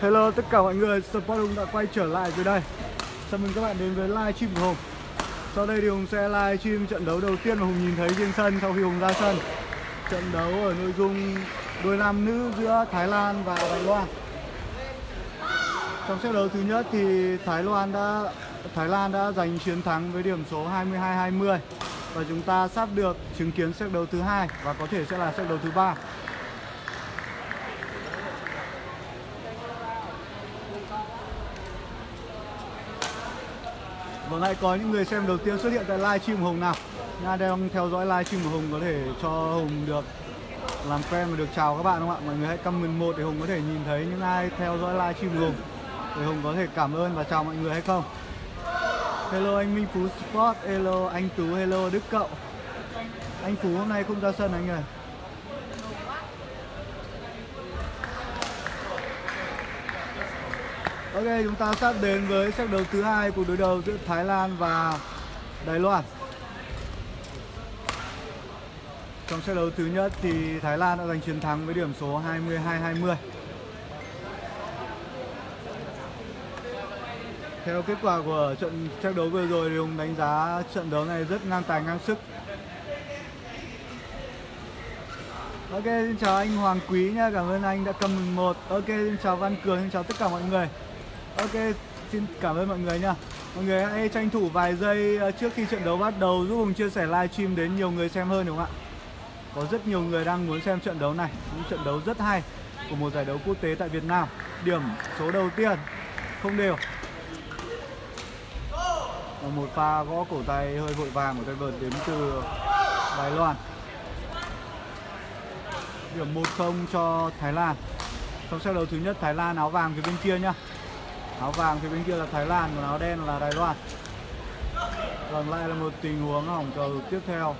Hello tất cả mọi người, Support Hùng đã quay trở lại rồi đây. Chào mừng các bạn đến với live stream của Hùng. Sau đây thì Hùng sẽ live stream trận đấu đầu tiên mà Hùng nhìn thấy trên sân sau khi Hùng ra sân. Trận đấu ở nội dung đôi nam nữ giữa Thái Lan và Đài Loan. Trong set đấu thứ nhất thì Thái Lan đã Thái Lan đã giành chiến thắng với điểm số 22-20 và chúng ta sắp được chứng kiến set đấu thứ hai và có thể sẽ là set đấu thứ ba. Vâng, hãy có những người xem đầu tiên xuất hiện tại live stream của Hùng nào. Nha đang theo dõi live stream của Hùng có thể cho Hùng được làm quen và được chào các bạn không ạ? Mọi người hãy comment một để Hùng có thể nhìn thấy những ai theo dõi live stream của Hùng. Để Hùng có thể cảm ơn và chào mọi người hay không? Hello anh Minh Phú Sport, hello anh Tú, hello Đức Cậu. Anh Phú hôm nay không ra sân anh ơi. Ok, chúng ta sắp đến với trận đấu thứ hai cuộc đối đầu giữa Thái Lan và Đài Loan. Trong trận đấu thứ nhất thì Thái Lan đã giành chiến thắng với điểm số 22-20. Theo kết quả của trận trận đấu vừa rồi thì ông đánh giá trận đấu này rất ngang tài ngang sức. Ok, xin chào anh Hoàng Quý nha, cảm ơn anh đã cầm một. Ok, xin chào Văn Cường, xin chào tất cả mọi người. Ok, xin cảm ơn mọi người nha. Mọi người hãy tranh thủ vài giây ờ, trước khi trận đấu bắt đầu giúp Hùng chia sẻ livestream đến nhiều người xem hơn đúng không ạ? Có rất nhiều người đang muốn xem trận đấu này. Những trận đấu rất hay của một giải đấu quốc tế tại Việt Nam. Điểm số đầu tiên không đều. Và một pha gõ cổ tay hơi vội vàng của tay vợt đến từ Đài Loan. Điểm 1-0 cho Thái Lan. Trong set đấu thứ nhất Thái Lan áo vàng phía bên kia nhá áo vàng phía bên kia là Thái Lan còn áo đen là Đài Loan. Lần lại là một tình huống hỏng cầu tiếp theo.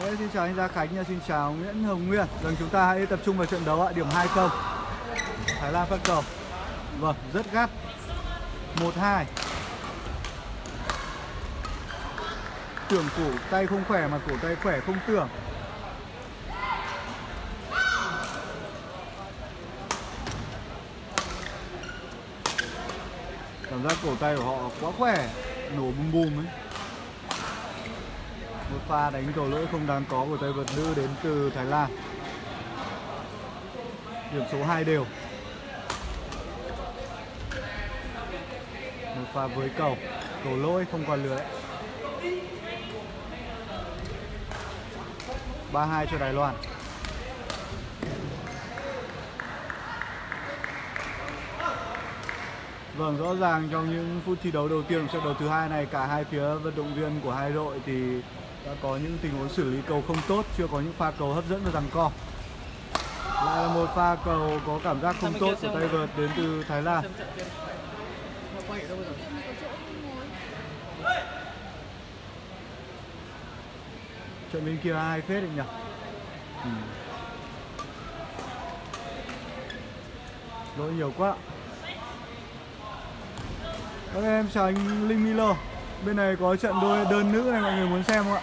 Ê, xin chào anh Gia Khánh nha, xin chào Nguyễn Hồng Nguyên. Vâng, chúng ta hãy tập trung vào trận đấu ạ, điểm 2 công. Thái Lan phát cầu. Vâng, rất gắt. 1-2 Tưởng cổ tay không khỏe mà cổ tay khỏe không tưởng. Cảm giác cổ tay của họ quá khỏe nổ bùm bùm ấy. Một pha đánh cầu lỗi không đáng có của tay vợt nữ đến từ Thái Lan. Điểm số 2 đều. Một pha với cầu cầu lỗi không còn lưới. 3-2 cho Đài Loan. Vâng, rõ ràng trong những phút thi đấu đầu tiên của trận đấu thứ hai này cả hai phía vận động viên của hai đội thì đã có những tình huống xử lý cầu không tốt, chưa có những pha cầu hấp dẫn và rằng co. Lại là một pha cầu có cảm giác không tốt của tay vợt đến từ Thái Lan. Trận bên kia hai phết định nhỉ? Ừ. Lỗi nhiều quá. Ok em chào anh Linh Milo Bên này có trận đôi đơn nữ này mọi người muốn xem không ạ?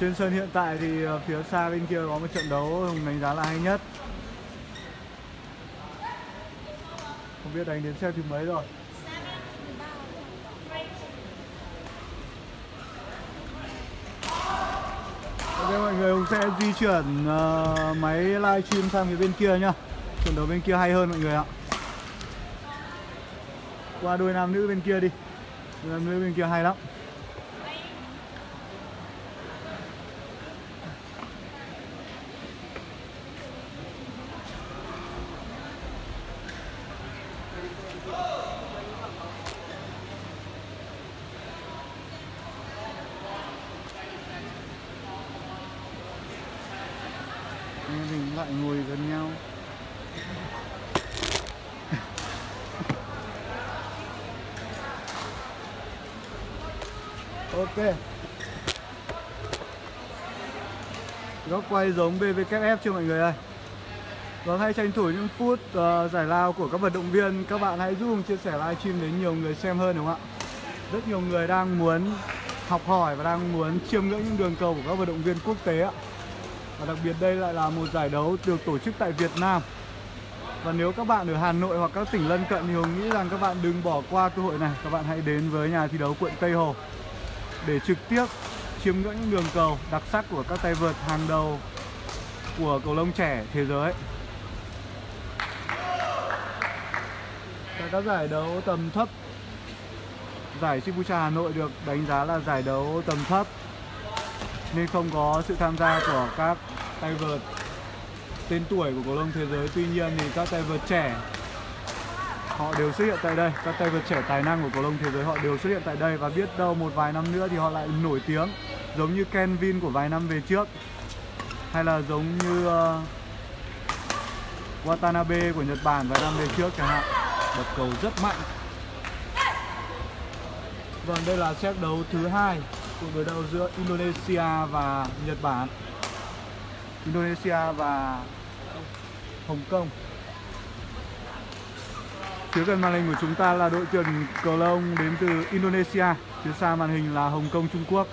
Trên sân hiện tại thì ờ, phía xa bên kia có một trận đấu Hùng đánh giá là hay nhất. Không biết đánh đến xe thứ mấy rồi? Vâng, ok mọi người Hùng sẽ di chuyển uh, máy livestream sang phía bên kia nhá. Trận đấu bên kia hay hơn mọi người ạ. Qua đôi nam nữ bên kia đi. Đôi nam nữ bên kia hay lắm lại ngồi gần nhau ok góc quay giống BVKF chưa mọi người ơi? Vâng, hay tranh thủ những phút uh, giải lao của các vận động viên. Các bạn hãy giúp chia sẻ livestream đến nhiều người xem hơn đúng không ạ? Rất nhiều người đang muốn học hỏi và đang muốn chiêm ngưỡng những đường cầu của các vận động viên quốc tế ạ. Và đặc biệt đây lại là một giải đấu được tổ chức tại Việt Nam. Và nếu các bạn ở Hà Nội hoặc các tỉnh lân cận thì Hùng nghĩ rằng các bạn đừng bỏ qua cơ hội này. Các bạn hãy đến với nhà thi đấu quận Tây Hồ Để trực tiếp chiếm ngưỡng những đường cầu đặc sắc của các tay vợt hàng đầu của cầu lông trẻ thế giới. Tại các giải đấu tầm thấp Giải Shibuya Hà Nội được đánh giá là giải đấu tầm thấp, Nên không có sự tham gia của các tay vợt tên tuổi của cầu lông thế giới. Tuy nhiên thì các tay vợt trẻ, họ đều xuất hiện tại đây. Các tay vợt trẻ tài năng của cầu lông thế giới họ đều xuất hiện tại đây Và biết đâu một vài năm nữa thì họ lại nổi tiếng. Giống như Kenvin của vài năm về trước Hay là giống như uh, Watanabe của Nhật Bản vài năm về trước chẳng hạn Đập cầu rất mạnh Vâng, đây là set đấu thứ hai cuộc đối đầu giữa Indonesia và Nhật Bản. Indonesia và Hồng Kông. Phía gần màn hình của chúng ta là đội tuyển cầu lông đến từ Indonesia, phía xa màn hình là Hồng Kông Trung Quốc.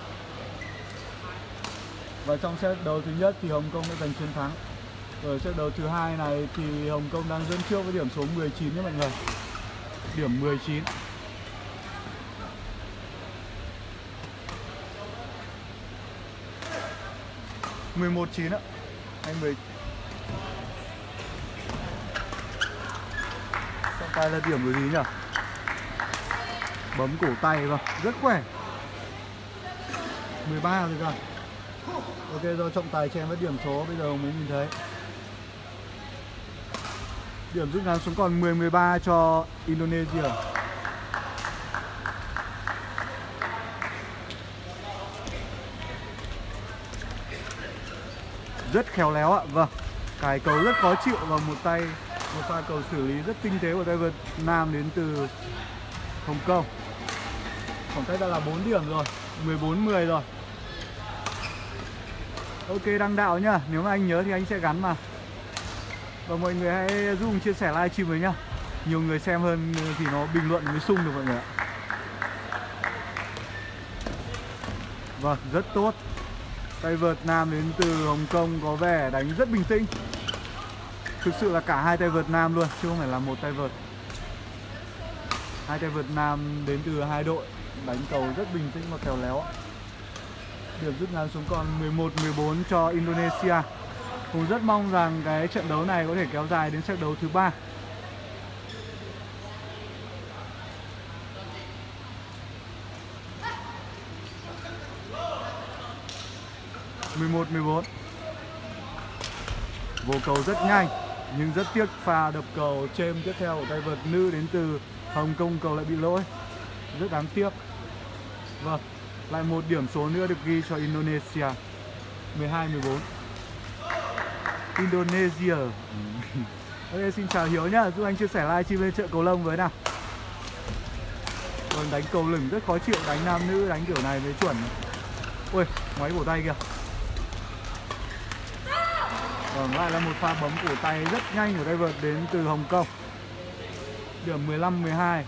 Và trong set đấu thứ nhất thì Hồng Kông đã giành chiến thắng. Ở set đấu thứ hai này thì Hồng Kông đang dẫn trước với điểm số 19 nhé mọi người. Điểm 19. 11 9 ạ. Anh 10 Trọng tay là điểm của gì nhỉ? Bấm cổ tay vào, rất khỏe. 13 rồi cơ. Ok, do trọng tài cho em mất điểm số, bây giờ mới nhìn thấy. Điểm rút ngắn xuống còn 10 13 cho Indonesia. rất khéo léo ạ vâng cái cầu rất khó chịu và một tay, một pha cầu xử lý rất tinh tế của tay vợt nam đến từ Hồng Kông khoảng cách đã là 4 điểm rồi 14 10 rồi Ok, đăng đạo nhá. Nếu mà anh nhớ thì anh sẽ gắn mà. Và mọi người hãy giúp chia sẻ livestream với nhá. Nhiều người xem hơn thì nó bình luận mới sung được mọi người ạ. Vâng rất tốt. Tay vợt nam đến từ Hồng Kông có vẻ đánh rất bình tĩnh. Thực sự là cả hai tay vợt nam luôn, Chứ không phải là một tay vợt. Hai tay vợt nam đến từ hai đội, Đánh cầu rất bình tĩnh và khéo léo Điểm rút ngắn xuống còn 11-14 cho Indonesia. Cũng rất mong rằng cái trận đấu này có thể kéo dài đến trận đấu thứ ba. 11 14 Vô cầu rất nhanh, Nhưng rất tiếc pha đập cầu trên tiếp theo của tay vợt nữ đến từ Hồng Kông cầu lại bị lỗi. Rất đáng tiếc. Vâng. Lại một điểm số nữa được ghi cho Indonesia. 12 14 Indonesia. Ok xin chào Hiếu nhá. Giúp anh chia sẻ livestream lên chợ cầu lông với nào. Vâng đánh cầu lửng rất khó chịu Đánh nam nữ đánh kiểu này mới chuẩn. Ui ngoáy cổ tay kìa. Vâng, lại là một pha bấm cổ tay rất nhanh của tay vợt đến từ Hồng Kông. Điểm 15-12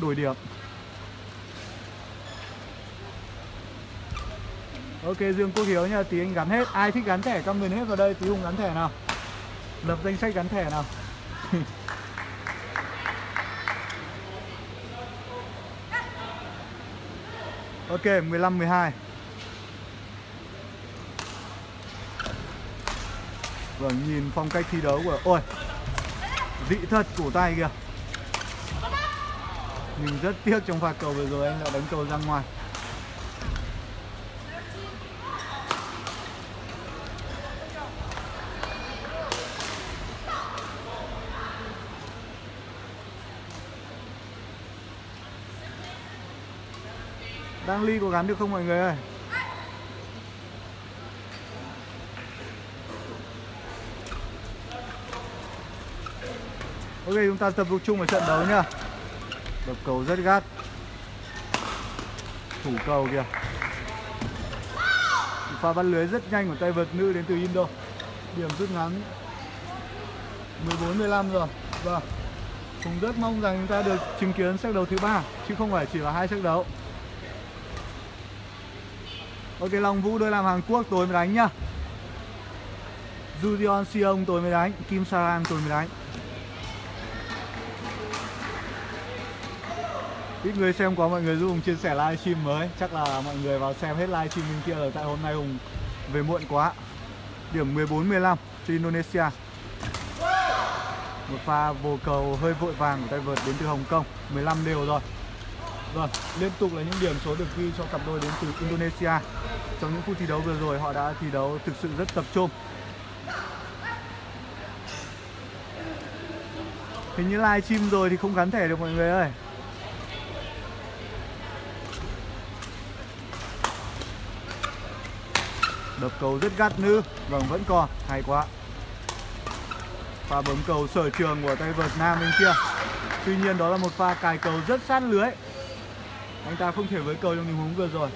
Đổi điểm Ok Dương Quốc Hiếu nha, tí anh gắn hết. Ai thích gắn thẻ comment hết vào đây, tí Hùng gắn thẻ nào. Lập danh sách gắn thẻ nào. Ok, 15-12 Vâng, nhìn phong cách thi đấu của... Ôi Dị thật cổ tay kìa. Mình rất tiếc trong pha cầu vừa rồi anh đã đánh cầu ra ngoài. Ly có gắn được không mọi người ơi Ok, chúng ta tập trung vào trận đấu nhá Đập cầu rất gắt Thủ cầu kìa Pha bắn lưới rất nhanh của tay vợt nữ đến từ Indo Điểm rút ngắn 14 15 rồi. Vâng. Cũng rất mong rằng chúng ta được chứng kiến set đấu thứ ba, chứ không phải chỉ là hai set đấu. Ok Long Vũ đôi làm Hàn Quốc tối mới đánh nhá. Julion Siong tối mới đánh, Kim Saran tối mới đánh. ít người xem quá mọi người giúp Hùng chia sẻ livestream mới chắc là mọi người vào xem hết livestream bên kia rồi tại hôm nay Hùng về muộn quá. Điểm 14 15 cho Indonesia. Một pha vô cầu hơi vội vàng của tay vợt đến từ Hồng Kông. 15 đều rồi. Vâng, liên tục là những điểm số được ghi cho cặp đôi đến từ Indonesia. Trong những phút thi đấu vừa rồi, họ đã thi đấu thực sự rất tập trung. Hình như livestream rồi thì không gắn thẻ được mọi người ơi. Đập cầu rất gắt nữ. Vâng vẫn còn. Hay quá. Pha bấm cầu sở trường của tay vợt nam bên kia. Tuy nhiên, đó là một pha cài cầu rất sát lưới. Anh ta không thể với cầu trong tình huống vừa rồi.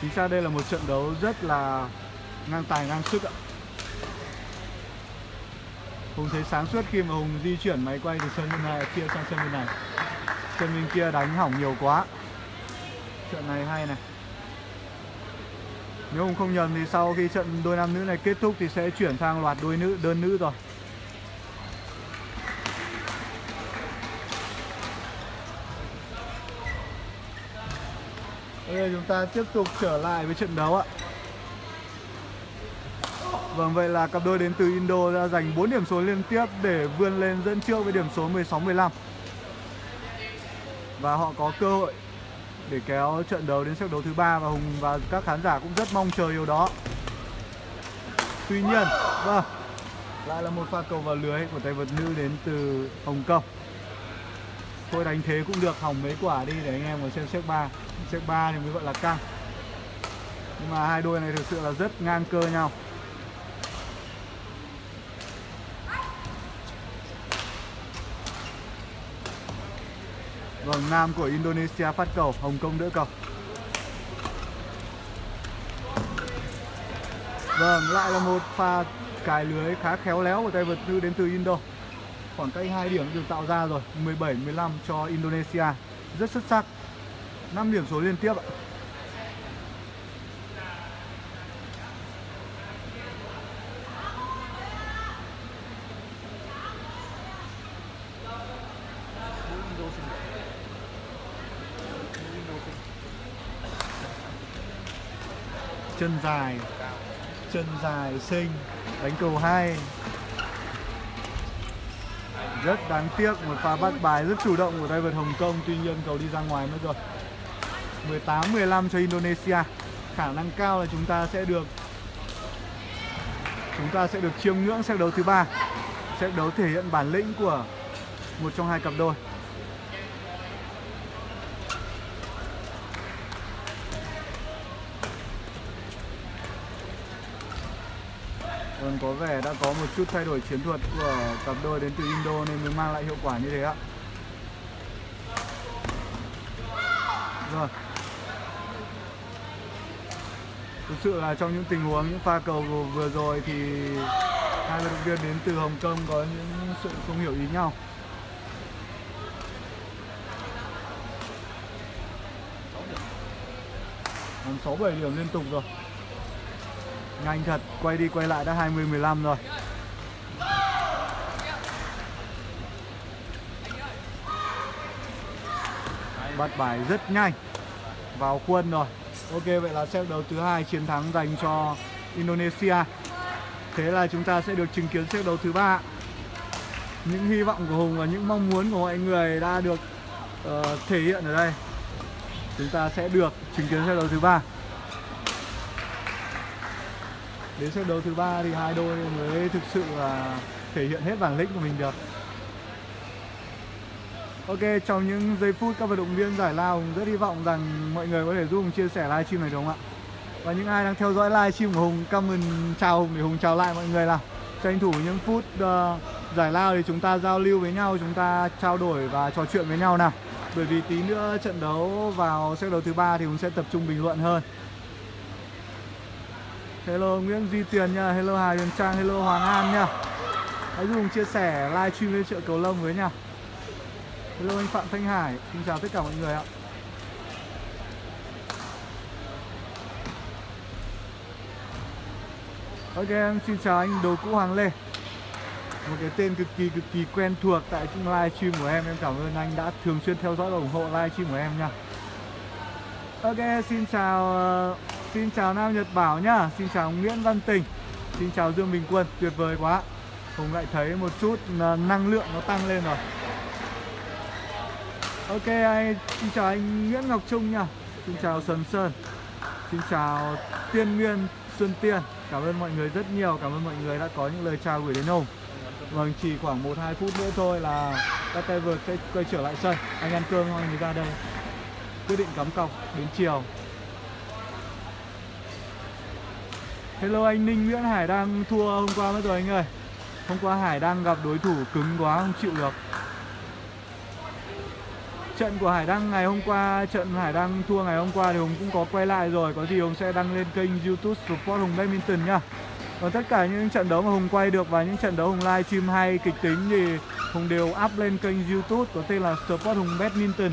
Chính xác, đây là một trận đấu rất là ngang tài, ngang sức ạ. Hùng thấy sáng suốt khi mà Hùng di chuyển máy quay từ sân bên này, kia sang sân bên này. Sân bên kia đánh hỏng nhiều quá. Trận này hay này. Nếu Hùng không nhầm thì sau khi trận đôi nam nữ này kết thúc thì sẽ chuyển sang loạt đôi nữ, đơn nữ rồi. Ok chúng ta tiếp tục trở lại với trận đấu ạ. Vâng vậy là cặp đôi đến từ Indo đã giành 4 điểm số liên tiếp để vươn lên dẫn trước với điểm số 16-15 Và họ có cơ hội để kéo trận đấu đến set đấu thứ ba và Hùng và các khán giả cũng rất mong chờ điều đó. Tuy nhiên, vâng lại là một pha cầu vào lưới của tay vợt nữ đến từ Hồng Kông. Thôi đánh thế cũng được hỏng mấy quả đi để anh em còn xem xếp 3 chiếc 3 thì mới gọi là căng. Nhưng mà hai đôi này thực sự là rất ngang cơ nhau. Vâng, nam của Indonesia phát cầu, Hồng Kông đỡ cầu. Vâng, lại là một pha cài lưới khá khéo léo của tay vợt nữ đến từ Indo. Khoảng cách 2 điểm được tạo ra rồi 17-15 cho Indonesia. Rất xuất sắc. 5 điểm số liên tiếp ạ. Chân dài. Chân dài xinh. Đánh cầu hay. Rất đáng tiếc, một pha bắt bài rất chủ động của tay vợt Hồng Kông, tuy nhiên cầu đi ra ngoài mất rồi. 18 15 cho Indonesia khả năng cao là chúng ta sẽ được chúng ta sẽ được chiêm ngưỡng set đấu thứ ba set đấu thể hiện bản lĩnh của một trong hai cặp đôi Vâng, có vẻ đã có một chút thay đổi chiến thuật của cặp đôi đến từ Indo nên mới mang lại hiệu quả như thế ạ. Rồi. Thực sự là trong những tình huống, những pha cầu vừa rồi thì hai vận động viên đến từ Hồng Kông có những sự không hiểu ý nhau. Còn 6-7 điểm liên tục rồi. Nhanh thật, quay đi quay lại đã 20-15 rồi. Bắt bài rất nhanh. Vào khuôn rồi. Ok vậy là set đấu thứ hai chiến thắng dành cho Indonesia. Thế là chúng ta sẽ được chứng kiến set đấu thứ ba. Những hy vọng của Hùng và những mong muốn của mọi người đã được uh, thể hiện ở đây. Chúng ta sẽ được chứng kiến set đấu thứ ba. Đến set đấu thứ ba thì hai đôi mới thực sự là thể hiện hết bản lĩnh của mình được. Ok, trong những giây phút các vận động viên giải lao Hùng rất hy vọng rằng mọi người có thể giúp Hùng chia sẻ livestream này đúng không ạ? Và những ai đang theo dõi livestream của Hùng, comment chào Hùng để Hùng chào lại mọi người nào. Tranh thủ những phút uh, giải lao thì chúng ta giao lưu với nhau, chúng ta trao đổi và trò chuyện với nhau nào. Bởi vì tí nữa trận đấu vào set đấu thứ ba thì Hùng sẽ tập trung bình luận hơn. Hello Nguyễn Duy Tuyền nha hello Hà Huyền Trang hello Hoàng An nha. Hãy giúp Hùng chia sẻ livestream lên chợ cầu lông với nha hello, anh Phạm Thanh Hải. Xin chào tất cả mọi người ạ. Ok, em xin chào anh Đồ Cũ Hoàng Lê. Một cái tên cực kỳ cực kỳ quen thuộc tại trong livestream của em. Em cảm ơn anh đã thường xuyên theo dõi và ủng hộ livestream của em nha. Ok, xin chào ờ, Xin chào Nam Nhật Bảo nhá Xin chào Nguyễn Văn Tình. Xin chào Dương Bình Quân. Tuyệt vời quá. Hùng lại thấy một chút ờ, năng lượng nó tăng lên rồi. Ok Xin chào anh Nguyễn Ngọc Trung nha. Xin chào Sơn Sơn. Xin chào Tiên Nguyên, Xuân Tiên. Cảm ơn mọi người rất nhiều. Cảm ơn mọi người đã có những lời chào gửi đến ông. Vâng chỉ khoảng 1-2 phút nữa thôi là các tay vợt sẽ quay trở lại sân. Anh ăn cơm không anh ra đây. Quyết định cắm cọc đến chiều. Hello, anh Ninh Nguyễn Hải đang thua hôm qua mất rồi anh ơi. Hôm qua Hải đang gặp đối thủ cứng quá, không chịu được. Trận của Hải Đăng ngày hôm qua, trận Hải Đăng thua ngày hôm qua thì Hùng cũng có quay lại rồi. Có gì Hùng sẽ đăng lên kênh youtube Support Hùng Badminton nhá. Còn tất cả những trận đấu mà Hùng quay được và những trận đấu Hùng live stream hay kịch tính thì Hùng đều up lên kênh youtube có tên là Support Hùng Badminton.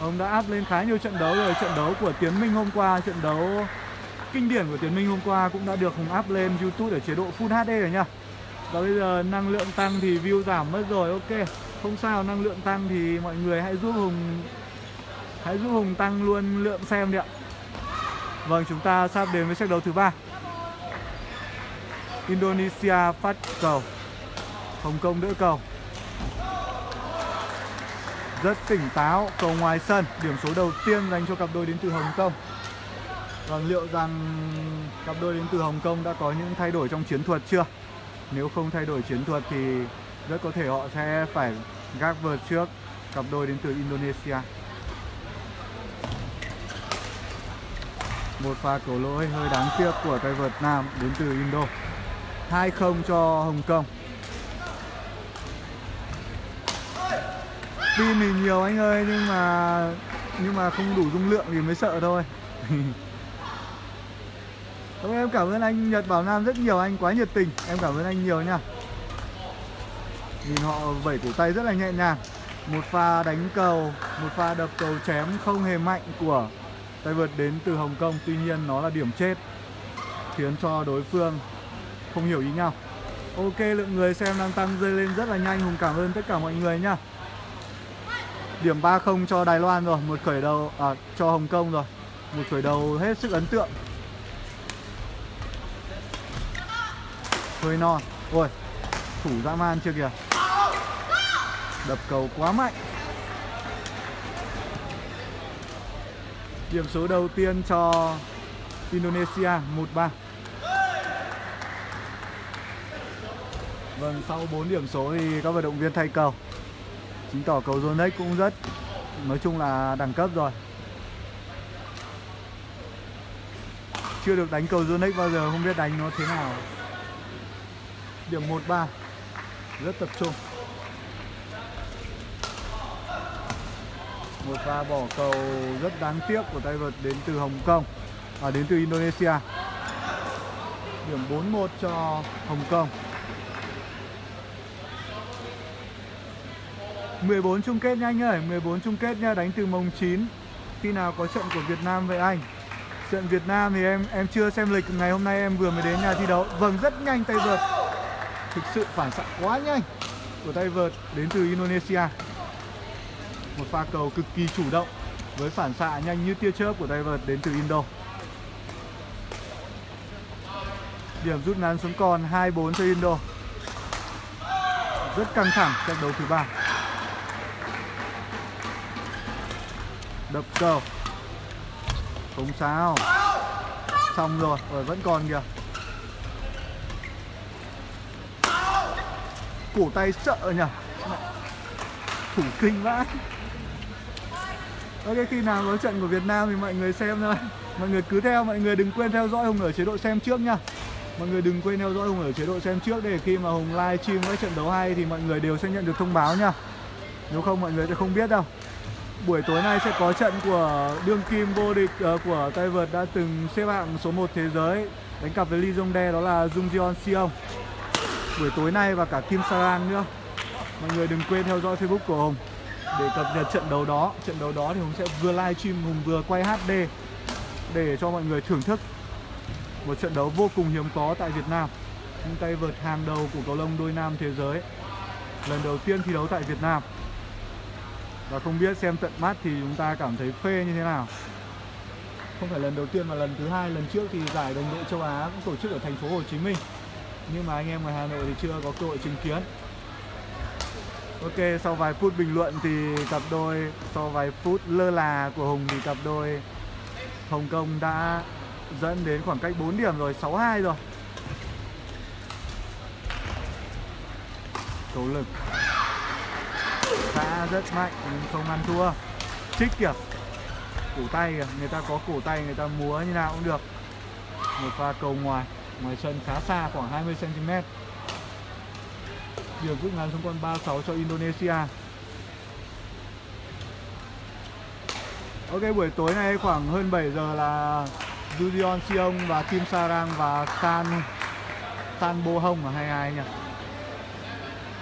Hùng đã up lên khá nhiều trận đấu rồi. Trận đấu của Tiến Minh hôm qua, trận đấu kinh điển của Tiến Minh hôm qua cũng đã được Hùng up lên youtube ở chế độ Full HD rồi nha Và bây giờ năng lượng tăng thì view giảm mất rồi, ok không sao, năng lượng tăng thì mọi người hãy giúp hùng, hãy giúp hùng tăng luôn lượng xem đi ạ. Vâng chúng ta sắp đến với trận đấu thứ ba. Indonesia phát cầu, Hồng Kông đỡ cầu. Rất tỉnh táo, cầu ngoài sân, điểm số đầu tiên dành cho cặp đôi đến từ Hồng Kông. Còn liệu rằng cặp đôi đến từ Hồng Kông đã có những thay đổi trong chiến thuật chưa? Nếu không thay đổi chiến thuật thì rất có thể họ sẽ phải gác vợt trước cặp đôi đến từ Indonesia. Một pha cầu lỗi hơi đáng tiếc của tay vợt nam đến từ Indo. 2-0 cho Hồng Kông. Pin thì nhiều anh ơi, nhưng mà nhưng mà không đủ dung lượng thì mới sợ thôi. Cảm em cảm ơn anh Nhật Bảo Nam rất nhiều, anh quá nhiệt tình. Em cảm ơn anh nhiều nha. Nhìn họ vẩy cổ tay rất là nhẹ nhàng. Một pha đánh cầu Một pha đập cầu chém không hề mạnh của tay vợt đến từ Hồng Kông. Tuy nhiên nó là điểm chết Khiến cho đối phương không hiểu ý nhau. Ok lượng người xem đang tăng dây lên rất là nhanh. Hùng cảm ơn tất cả mọi người nha Điểm 3-0 cho Đài Loan rồi Một khởi đầu à, cho Hồng Kông rồi. Một khởi đầu hết sức ấn tượng. Hơi non. Ôi thủ dã man chưa kìa? Đập cầu quá mạnh. Điểm số đầu tiên cho Indonesia 1-3 Vâng, sau 4 điểm số thì các vận động viên thay cầu. Chứng tỏ cầu Zonex cũng rất Nói chung là đẳng cấp rồi. Chưa được đánh cầu Zonex bao giờ không biết đánh nó thế nào. Điểm 1-3 rất tập trung. Một pha bỏ cầu rất đáng tiếc của tay vợt đến từ Hồng Kông à, đến từ Indonesia. Điểm 4-1 cho Hồng Kông. 14 chung kết nha anh ơi 14 chung kết nha đánh từ mồng 9 khi nào có trận của Việt Nam với anh? Trận Việt Nam thì em em chưa xem lịch. Ngày hôm nay em vừa mới đến nhà thi đấu. Vâng rất nhanh tay vợt thực sự phản xạ quá nhanh của tay vợt đến từ Indonesia một pha cầu cực kỳ chủ động với phản xạ nhanh như tia chớp của tay vợt đến từ Indo. Điểm rút ngắn xuống còn 2-4 cho Indo. Rất căng thẳng trận đấu thứ ba. Đập cầu. Không sao. Xong rồi, rồi vẫn còn kìa. Cổ tay sợ nhỉ? Thủ kinh vãi. Ok khi nào có trận của Việt Nam thì mọi người xem thôi. Mọi người cứ theo, mọi người đừng quên theo dõi Hùng ở chế độ xem trước nha Mọi người đừng quên theo dõi Hùng ở chế độ xem trước để khi mà Hùng live stream các trận đấu hay thì mọi người đều sẽ nhận được thông báo nha Nếu không mọi người sẽ không biết đâu. Buổi tối nay sẽ có trận của đương kim vô địch uh, của tay vợt đã từng xếp hạng số 1 thế giới đánh cặp với Lee Jong Dae đó là Jung Jeon Seong buổi tối nay và cả Kim Sarang nữa. Mọi người đừng quên theo dõi Facebook của Hùng để cập nhật trận đấu đó. Trận đấu đó thì Hùng sẽ vừa live stream Hùng vừa quay HD để cho mọi người thưởng thức một trận đấu vô cùng hiếm có tại Việt Nam. Những tay vợt hàng đầu của cầu lông đôi nam thế giới. Lần đầu tiên thi đấu tại Việt Nam. Và không biết xem tận mắt thì chúng ta cảm thấy phê như thế nào. Không phải lần đầu tiên mà lần thứ hai, lần trước thì giải đồng đội châu Á cũng tổ chức ở thành phố Hồ Chí Minh nhưng mà anh em ngoài Hà Nội thì chưa có cơ hội chứng kiến. Ok, sau vài phút bình luận thì cặp đôi, sau vài phút lơ là của Hùng thì cặp đôi Hồng Kông đã dẫn đến khoảng cách 4 điểm rồi 6-2 rồi. Cầu lực. Đã rất mạnh nhưng không ăn thua. Trích kìa. Cổ tay kìa. Người ta có cổ tay, người ta múa như nào cũng được. Một pha cầu ngoài. Ngoài sân khá xa, khoảng 20cm Điểm rút ngắn xuống con 36 cho Indonesia. Ok, buổi tối nay khoảng hơn 7 giờ là Julion Siong và Kim Sarang và Tan Tan Bo Hong ở 22 nhỉ?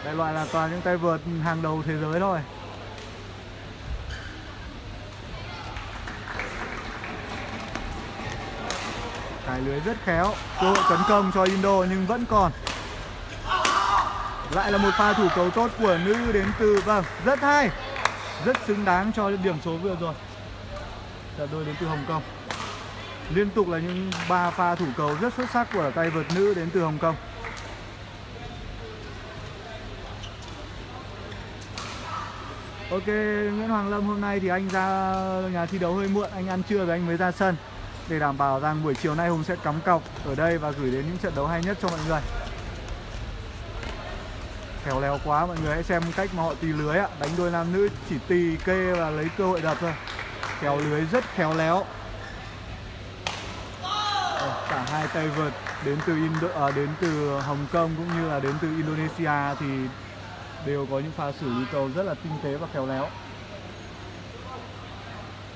Đại loại là toàn những tay vợt hàng đầu thế giới thôi. Cái lưới rất khéo. Cơ hội tấn công cho Indo nhưng vẫn còn. Lại là một pha thủ cầu tốt của nữ đến từ Vâng, rất hay. Rất xứng đáng cho điểm số vừa rồi. Là đôi đến từ Hồng Kông. Liên tục là những ba pha thủ cầu rất xuất sắc của tay vợt nữ đến từ Hồng Kông. Ok, Nguyễn Hoàng Lâm hôm nay thì anh ra nhà thi đấu hơi muộn, anh ăn trưa rồi anh mới ra sân để đảm bảo rằng buổi chiều nay Hùng sẽ cắm cọc ở đây và gửi đến những trận đấu hay nhất cho mọi người. Khéo léo quá mọi người hãy xem cách mà họ tì lưới ạ, đánh đôi nam nữ chỉ tì kê và lấy cơ hội đập thôi. Khéo lưới rất khéo léo. Cả hai tay vợt đến từ Indo à, đến từ Hồng Kông cũng như là đến từ Indonesia thì đều có những pha xử lý cầu rất là tinh tế và khéo léo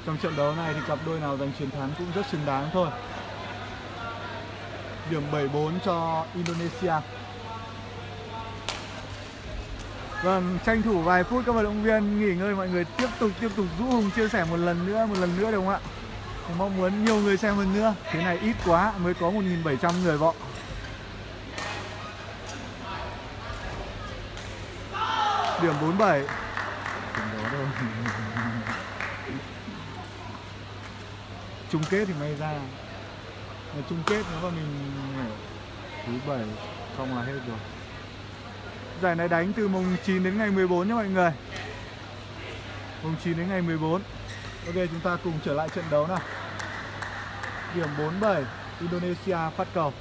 trong trận đấu này thì cặp đôi nào giành chiến thắng cũng rất xứng đáng thôi điểm 74 cho Indonesia Vâng, tranh thủ vài phút các vận động viên nghỉ ngơi mọi người tiếp tục tiếp tục rũ Hùng chia sẻ một lần nữa, một lần nữa được không ạ? Mình mong muốn nhiều người xem hơn nữa. Thế này ít quá, mới có 1.700 người vọng. điểm 47 chung kết thì may ra. Mà chung kết nếu mà mình thứ bảy xong là hết rồi. Giải này đánh từ mùng 9 đến ngày 14 nhé mọi người. Mùng 9 đến ngày 14 ok, chúng ta cùng trở lại trận đấu nào. Điểm 47 Indonesia phát cầu.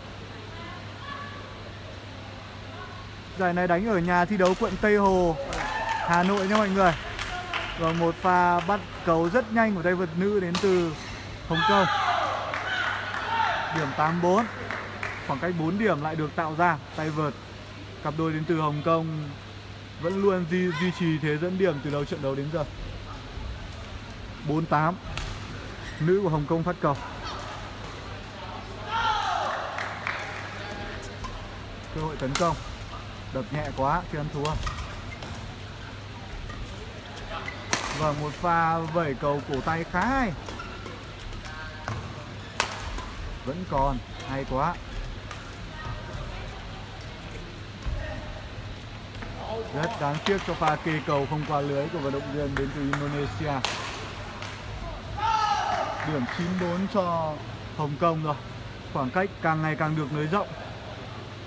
Giải này đánh ở nhà thi đấu quận Tây Hồ, Hà Nội nha mọi người. Và một pha bắt cầu rất nhanh của tay vật nữ đến từ Hồng Kông Điểm 84 Khoảng cách 4 điểm lại được tạo ra Tay vợt. Cặp đôi đến từ Hồng Kông Vẫn luôn duy, duy trì thế dẫn điểm từ đầu trận đấu đến giờ. 48 Nữ của Hồng Kông phát cầu. Cơ hội tấn công. Đập nhẹ quá khi ăn thua. Vâng một pha vẩy cầu cổ tay khá hay. Vẫn còn. Hay quá. Rất đáng tiếc cho pha kỳ cầu không qua lưới của vận động viên đến từ Indonesia. Điểm 94 cho Hồng Kông rồi. Khoảng cách càng ngày càng được nới rộng.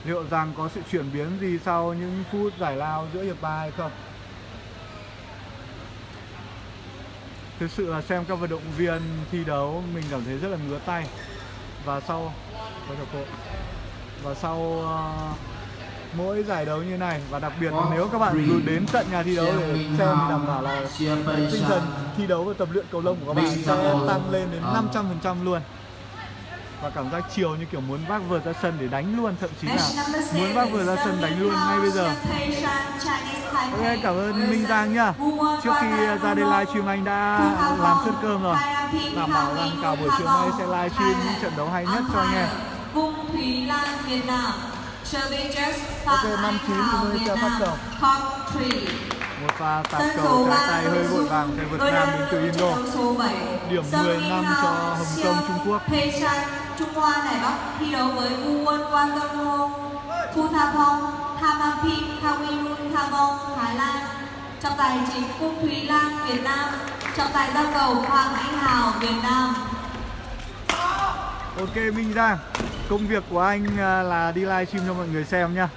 Liệu rằng có sự chuyển biến gì sau những phút giải lao giữa hiệp 3 hay không? Thực sự là xem các vận động viên thi đấu, mình cảm thấy rất là ngứa tay. Và sau Và sau uh, mỗi giải đấu như này Và đặc biệt nếu các bạn đến tận nhà thi đấu để xem đảm bảo là tinh thần thi đấu và tập luyện cầu lông của các bạn sẽ tăng lên đến 500% luôn và cảm giác chiều như kiểu muốn vác vợt ra sân để đánh luôn thậm chí là muốn vác vợt ra sân đánh luôn ngay bây giờ. Ok cảm ơn minh giang nhá. Trước khi ra đây livestream anh đã làm suất cơm rồi. Đảm bảo rằng cả buổi chiều nay sẽ livestream những trận đấu hay nhất cho anh em. Ok, năm chín Indonesia phát cầu. Top 3 một pha tạt cầu trái 3 tay hơi vội vàng tay vượt nam đến từ Indo. Số 7 Điểm 10 năm cho Hồng Kông, Trung Quốc. Trung Hoa Đài Bắc thi đấu với U Quân Quang Đông Hong Thu Tha Phong, Tha Mam Phi, Tha Tha Vong, Thái Lan. Trọng tài chính Cung Thúy Lan, Việt Nam. Trọng tài giao cầu Hoàng Anh Hào, Việt Nam. Ok, Minh Giang Công việc của anh à, là đi live stream cho mọi người xem nhá.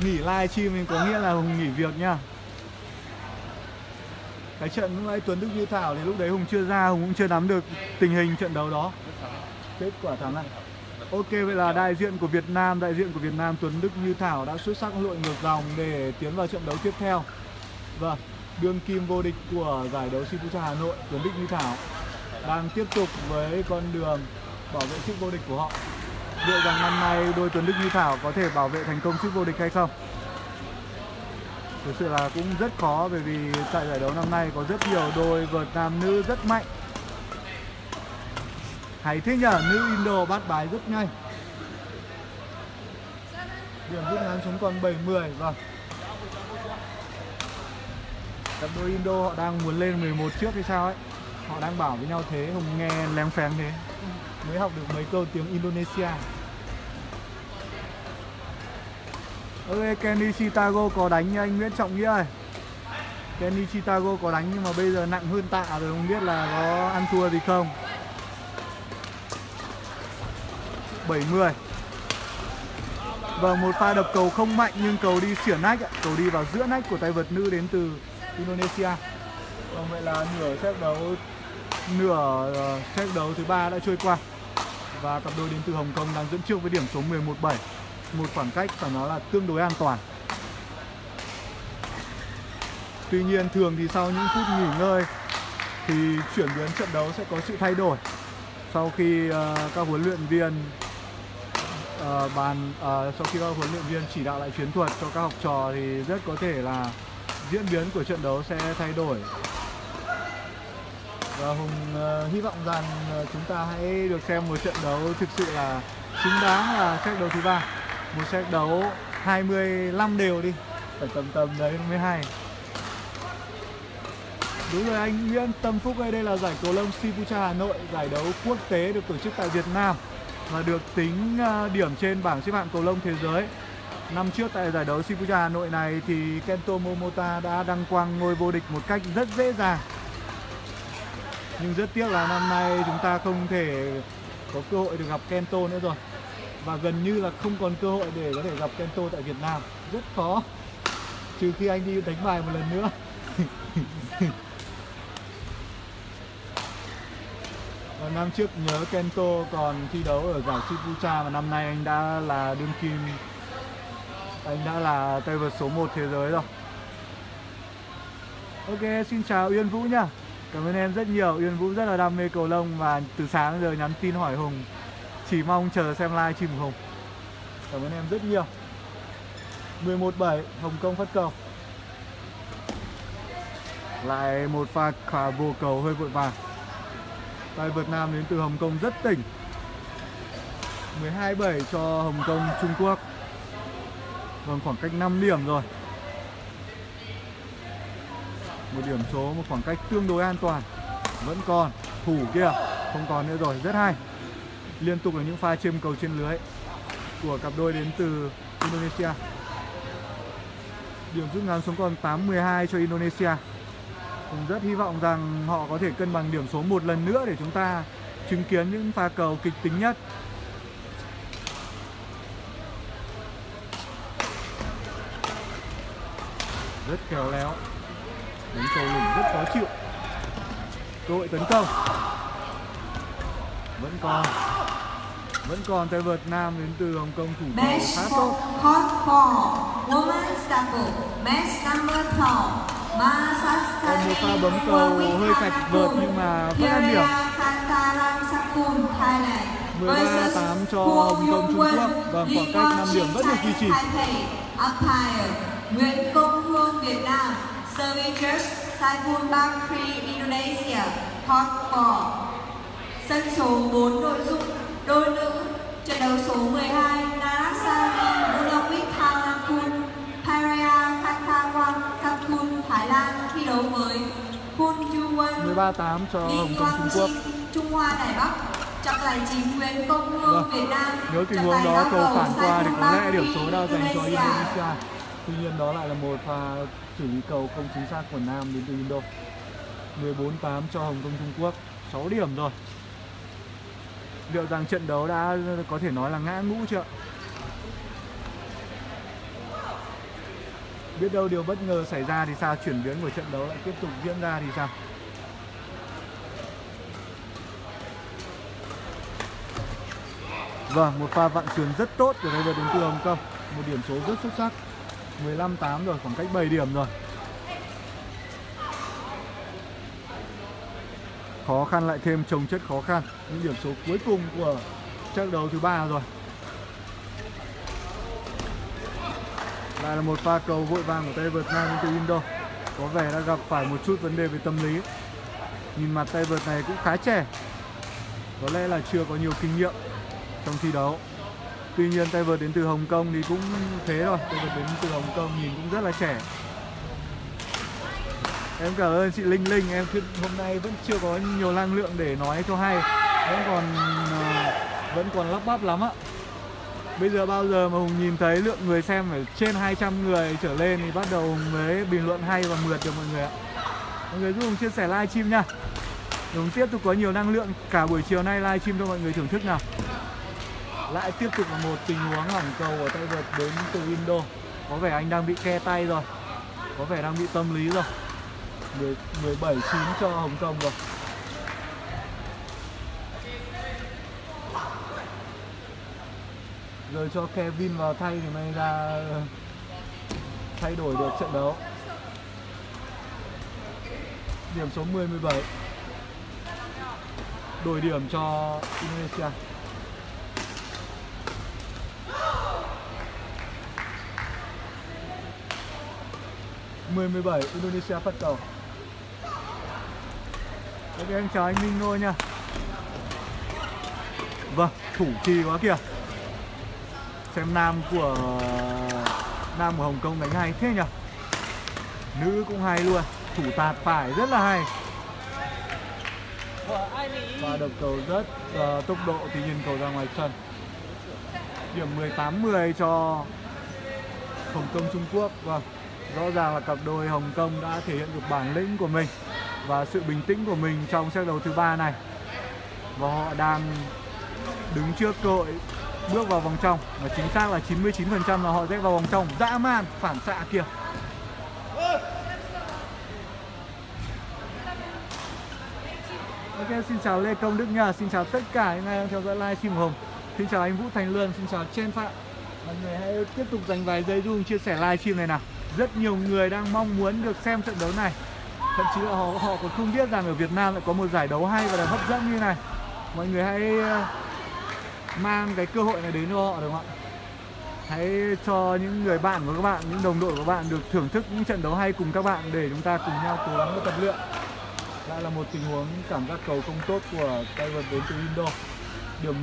Nghỉ live stream có nghĩa là nghỉ việc nhá. Cái trận lúc nãy Tuấn Đức Như Thảo thì lúc đấy Hùng chưa ra, Hùng cũng chưa nắm được tình hình trận đấu đó. Kết quả thắng này Ok, vậy là đại diện của Việt Nam, Đại diện của Việt Nam Tuấn Đức Như Thảo đã xuất sắc lội ngược dòng để tiến vào trận đấu tiếp theo. Vâng Đương kim vô địch của giải đấu Sipucha Hà Nội, Tuấn Đức Như Thảo đang tiếp tục với con đường bảo vệ chức vô địch của họ. Liệu rằng năm nay đôi Tuấn Đức Như Thảo có thể bảo vệ thành công chức vô địch hay không? Thực sự là cũng rất khó, bởi vì tại giải đấu năm nay có rất nhiều đôi vợt nam nữ rất mạnh. Hay thế nhở nữ Indo bắt bài rất nhanh. Điểm rút ngắn xuống còn 70 vâng. Cặp đôi Indo họ đang muốn lên 11 trước hay sao ấy? Họ đang bảo với nhau thế, hùng nghe lén phén thế. Mới học được mấy câu tiếng Indonesia. Ok Kenny Chicago có đánh như anh Nguyễn Trọng Nghĩa ơi. Kenny Chicago có đánh nhưng mà bây giờ nặng hơn tạ rồi không biết là có ăn thua gì không. 70 Vâng một pha đập cầu không mạnh nhưng cầu đi xỉa nách ạ. Cầu đi vào giữa nách của tay vợt nữ đến từ Indonesia. Vâng vậy là nửa set đấu nửa uh, set đấu thứ ba đã trôi qua. Và cặp đôi đến từ Hồng Kông đang dẫn trước với điểm số 11-7 một khoảng cách phải nói là tương đối an toàn. Tuy nhiên thường thì sau những phút nghỉ ngơi thì chuyển biến trận đấu sẽ có sự thay đổi. Sau khi uh, các huấn luyện viên uh, bàn uh, sau khi các huấn luyện viên chỉ đạo lại chiến thuật cho các học trò thì rất có thể là diễn biến của trận đấu sẽ thay đổi. Và Hùng uh, hy vọng rằng uh, chúng ta hãy được xem một trận đấu thực sự là xứng đáng là xét đấu thứ ba một set đấu 25 đều đi. Phải tầm tầm đấy mới hay. Đúng rồi anh Nguyễn Tâm Phúc ơi, đây là giải cầu lông Sipucha Hà Nội, giải đấu quốc tế được tổ chức tại Việt Nam và được tính ờ, điểm trên bảng xếp hạng cầu lông thế giới. Năm trước tại giải đấu Sipucha Hà Nội này thì Kento Momota đã đăng quang ngôi vô địch một cách rất dễ dàng. Nhưng rất tiếc là năm nay chúng ta không thể có cơ hội được gặp Kento nữa rồi và gần như là không còn cơ hội để có thể gặp Kento tại Việt Nam. Rất khó. Trừ khi anh đi đánh bài một lần nữa. Và năm trước nhớ Kento còn thi đấu ở giải Shibuya mà năm nay anh đã là đương kim. Anh đã là tay vợt số 1 thế giới rồi. Ok xin chào Uyên Vũ nhá. Cảm ơn em rất nhiều, Uyên Vũ rất là đam mê cầu lông và từ sáng giờ nhắn tin hỏi Hùng. Chỉ mong chờ xem live stream của Hùng. Cảm ơn em rất nhiều. 11-7, Hồng Kông phát cầu. Lại một pha khả vô cầu hơi vội vàng. Tay việt nam đến từ Hồng Kông rất tỉnh. 12-7 cho Hồng Kông Trung Quốc. Vâng khoảng cách 5 điểm rồi. Một điểm số một khoảng cách tương đối an toàn. Vẫn còn. Thủ kia không còn nữa rồi. Rất hay liên tục là những pha chêm cầu trên lưới của cặp đôi đến từ Indonesia. Điểm rút ngắn xuống còn 8-12 cho Indonesia. Cũng rất hy vọng rằng họ có thể cân bằng điểm số một lần nữa để chúng ta chứng kiến những pha cầu kịch tính nhất. Rất khéo léo. Đánh cầu lủng rất khó chịu. Cơ hội tấn công. Vẫn còn vẫn còn tay vợt nam đến từ Hồng Kông thủ Match khá tốt court for women's double. Match number 12. còn một pha bấm cầu hơi cạch vợt nhưng mà vẫn ăn điểm. 13-8 cho Hồng Kông Trung Quốc. Và khoảng cách 5 điểm vẫn được duy trì. Nguyễn Công Hương Việt Nam. Judge Saiful Bakri Indonesia. Court 4 Sân số 4 nội dung Đôi nữ trận đấu số 12 Narasani Bulawit Thanankun Paraya Kathawan Kathun Thái Lan thi đấu với Hun Yuwon 13-8 cho Hồng Kông Trung Quốc. Trung Hoa Đài Bắc. Trọng tài chính Nguyễn Công Hương Vâng. Việt Nam. Nếu tình huống đó cầu phản qua thì có lẽ điểm số đã dành cho Indonesia. Indonesia. Tuy nhiên đó lại là một pha xử lý cầu không chính xác của Nam đến từ Indo. 14-8 cho Hồng Kông Trung Quốc. 6 điểm rồi Liệu rằng trận đấu đã có thể nói là ngã ngũ chưa? Biết đâu điều bất ngờ xảy ra thì sao chuyển biến của trận đấu lại tiếp tục diễn ra thì sao? Vâng, một pha vặn sườn rất tốt của đây vợt đến từ Hồng Kông Một điểm số rất xuất sắc 15-8 rồi, khoảng cách 7 điểm rồi Khó khăn lại thêm trồng chất khó khăn. Những điểm số cuối cùng của trận đấu thứ ba rồi. Lại là một pha cầu vội vàng của tay vợt Nam từ Indo. Có vẻ đã gặp phải một chút vấn đề về tâm lý. Nhìn mặt tay vợt này cũng khá trẻ. Có lẽ là chưa có nhiều kinh nghiệm trong thi đấu. Tuy nhiên tay vợt đến từ Hồng Kông thì cũng thế rồi Tay vợt đến từ Hồng Kông nhìn cũng rất là trẻ. Em cảm ơn chị Linh Linh, Em hôm nay vẫn chưa có nhiều năng lượng để nói cho hay. Vẫn còn ờ, vẫn còn lắp bắp lắm ạ. Bây giờ bao giờ mà Hùng nhìn thấy lượng người xem phải trên 200 người trở lên Thì bắt đầu Hùng mới bình luận hay và mượt được mọi người ạ. Mọi người giúp Hùng chia sẻ livestream nha. Hùng tiếp tục có nhiều năng lượng cả buổi chiều nay livestream cho mọi người thưởng thức nào. Lại tiếp tục là một tình huống hỏng cầu ở tay vợt đến từ Indo Có vẻ anh đang bị ke tay rồi. Có vẻ đang bị tâm lý rồi. 10, 17 9 cho Hồng Kông rồi. Rồi cho Kevin vào thay thì may ra ờ, thay đổi được trận đấu. Điểm số 10 17 Đổi điểm cho Indonesia. Mười mười bảy Indonesia phát cầu. Ok em chào anh Minh thôi nha. Vâng, thủ trì quá kìa. Xem nam của Nam của Hồng Kông đánh hay thế nhỉ? Nữ cũng hay luôn. Thủ tạt phải rất là hay. Và đập cầu rất uh, tốc độ thì nhìn cầu ra ngoài sân. Điểm 18-10 cho Hồng Kông Trung Quốc. Vâng Rõ ràng là cặp đôi Hồng Kông đã thể hiện được bản lĩnh của mình. Và sự bình tĩnh của mình trong set đấu thứ ba này. Và họ đang đứng trước cơ hội bước vào vòng trong. Và chính xác là 99% là họ sẽ vào vòng trong. Dã man, phản xạ kìa. Ok, xin chào Lê Công Đức nha Xin chào tất cả những ai đang theo dõi livestream của Hồng Xin chào anh Vũ Thành Luân, xin chào Chen Phạm. Mọi người hãy tiếp tục dành vài giây giúp chia sẻ livestream này nào. Rất nhiều người đang mong muốn được xem trận đấu này. Thậm chí là họ, họ còn không biết rằng ở Việt Nam lại có một giải đấu hay và là hấp dẫn như này. Mọi người hãy ờ, mang cái cơ hội này đến cho họ được không ạ? Hãy cho những người bạn của các bạn, những đồng đội của bạn được thưởng thức những trận đấu hay cùng các bạn để chúng ta cùng nhau cố gắng tập luyện. Lại là một tình huống cảm giác cầu không tốt của tay vợt đến từ Indo. Điểm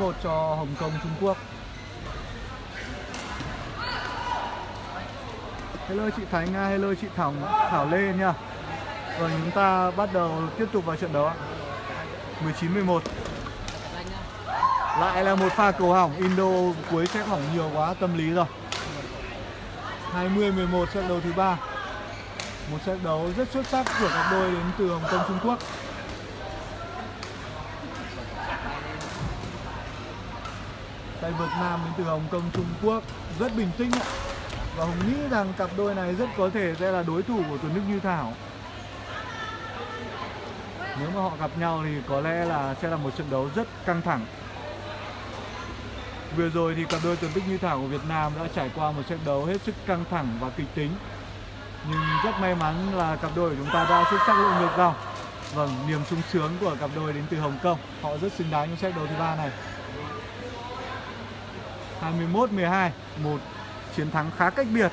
19-11 cho Hồng Kông Trung Quốc. Hello chị Thánh, Nga, hello chị Thảo, Thảo Lê nha và chúng ta bắt đầu tiếp tục vào trận đấu ạ. 19-11 Lại là một pha cầu hỏng. Indo cuối sẽ hỏng nhiều quá, tâm lý rồi. 20-11 trận đấu thứ ba. Một trận đấu rất xuất sắc của cặp đôi đến từ Hồng Kông, Trung Quốc. Tay vợt nam đến từ Hồng Kông, Trung Quốc. Rất bình tĩnh ạ. Và Hùng nghĩ rằng cặp đôi này rất có thể sẽ là đối thủ của Tuấn Đức Như Thảo. Nếu mà họ gặp nhau thì có lẽ là sẽ là một trận đấu rất căng thẳng. Vừa rồi thì cặp đôi Tuấn Bích Như Thảo của Việt Nam đã trải qua một trận đấu hết sức căng thẳng và kịch tính. Nhưng rất may mắn là cặp đôi của chúng ta đã xuất sắc lội ngược dòng. Vâng, niềm sung sướng của cặp đôi đến từ Hồng Kông. Họ rất xứng đáng trong set đấu thứ ba này. 21-12 Một chiến thắng khá cách biệt.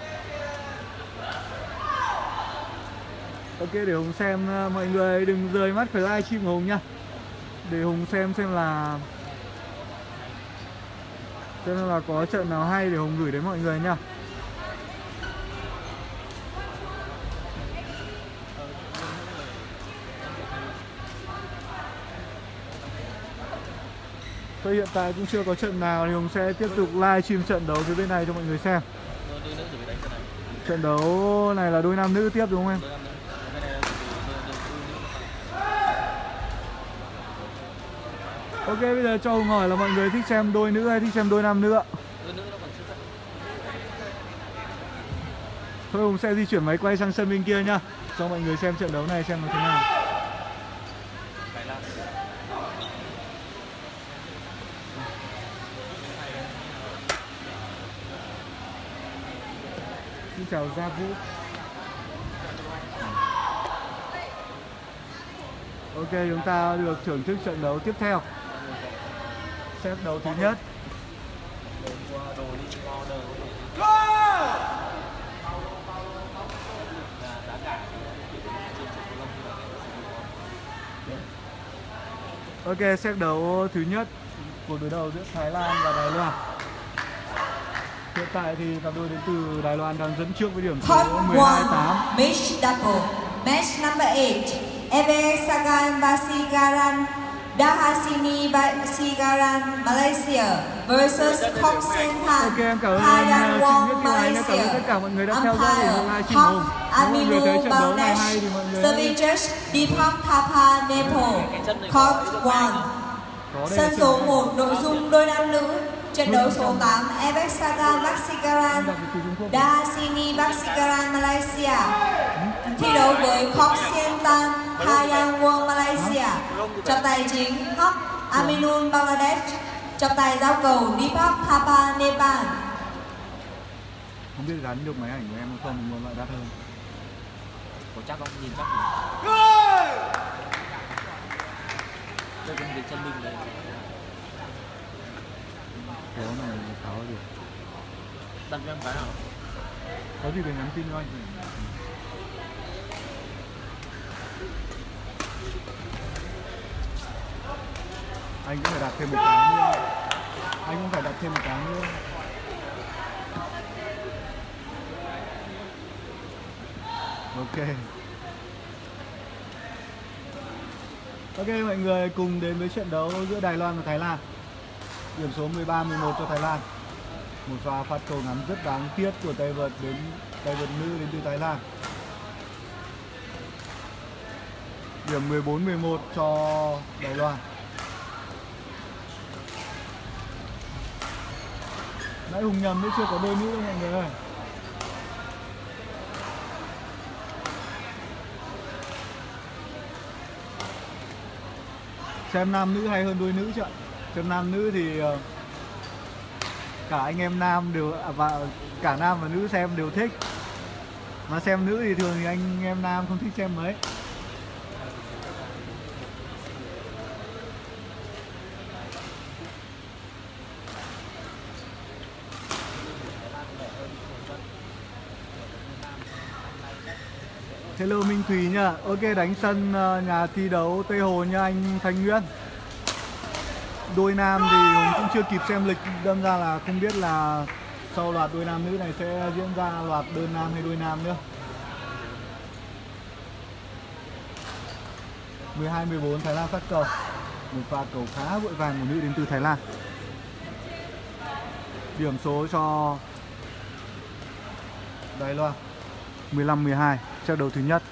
Ok để Hùng xem uh, mọi người đừng rời mắt khỏi livestream của Hùng nhá Để Hùng xem xem là nên là có trận nào hay để hùng gửi đến mọi người nha Tôi hiện tại cũng chưa có trận nào thì Hùng sẽ tiếp tục live stream trận đấu phía bên này cho mọi người xem. Trận đấu này là đôi nam nữ tiếp đúng không em? Ok bây giờ cho Hùng hỏi là mọi người thích xem đôi nữ hay thích xem đôi nam nữ ạ? Thôi Hùng sẽ di chuyển máy quay sang sân bên kia nhá. Cho mọi người xem trận đấu này xem nó thế nào. Xin chào Gia Vũ. Ok chúng ta được thưởng thức trận đấu tiếp theo Set đấu thứ nhất Ok, set đấu thứ nhất của đối đầu giữa Thái Lan và Đài Loan. Hiện tại thì cặp đôi đến từ Đài Loan đang dẫn trước với điểm số Court 12-8. 1, Match Double. Match number 8. Ebe Sagan Vasigaran Dahasini Vasigaran Malaysia versus Kok Sen Than Ok, em cảm ơn Hayan anh Wong hộ Umpire. Hong Aminu người Serving judge Deepak Thapa Nepal Court 1 có đây là Sân số đấu. 1 nội dung đôi nam nữ Trận đấu số 8 Ebek Sagan Vaksigaran Đặt từ Trung Quốc. Dahasini Vaksigaran Malaysia Thi đấu với Kok Sien Tan Hayan Wong Malaysia. Trọng tài chính Hok Aminul Bangladesh. Trọng tài giao cầu Deepak Thapa Nepal. Không biết gắn được máy ảnh của em không, muốn loại đắt hơn. có chắc không? Nhìn chắc. Đây con việc chân mình đấy. Có này tháo được. đặt cho em cái nào? Có gì thì nhắn tin cho anh. Anh cũng phải đặt thêm một cái nữa. Anh cũng phải đặt thêm một cái nữa. Ok. Ok, mọi người cùng đến với trận đấu giữa Đài Loan và Thái Lan. Điểm số 13-11 cho Thái Lan một pha phát cầu ngắn rất đáng tiếc của tay vợt đến, tay vợt nữ đến từ Thái Lan điểm 14-11 cho Đài Loan nãy Hùng nhầm nữa, chưa có đôi nữ đâu mọi người ơi. Xem nam nữ hay hơn đôi nữ chứ ạ? Xem nam nữ thì ờ, cả anh em nam đều à, và cả nam và nữ xem đều thích. Mà xem nữ thì thường thì anh em nam không thích xem mấy. Hello, Minh Thùy nha. Ok, đánh sân ờ, nhà thi đấu Tây Hồ nha, anh Thanh Nguyễn. Đôi nam thì Hùng cũng chưa kịp xem lịch, Đâm ra là không biết là sau loạt đôi nam nữ này sẽ diễn ra loạt đơn nam hay đôi nam nữa. 12-14 Thái Lan phát cầu. Một pha cầu khá vội vàng của nữ đến từ Thái Lan. Điểm số cho Đài Loan 15-12 set đấu thứ nhất.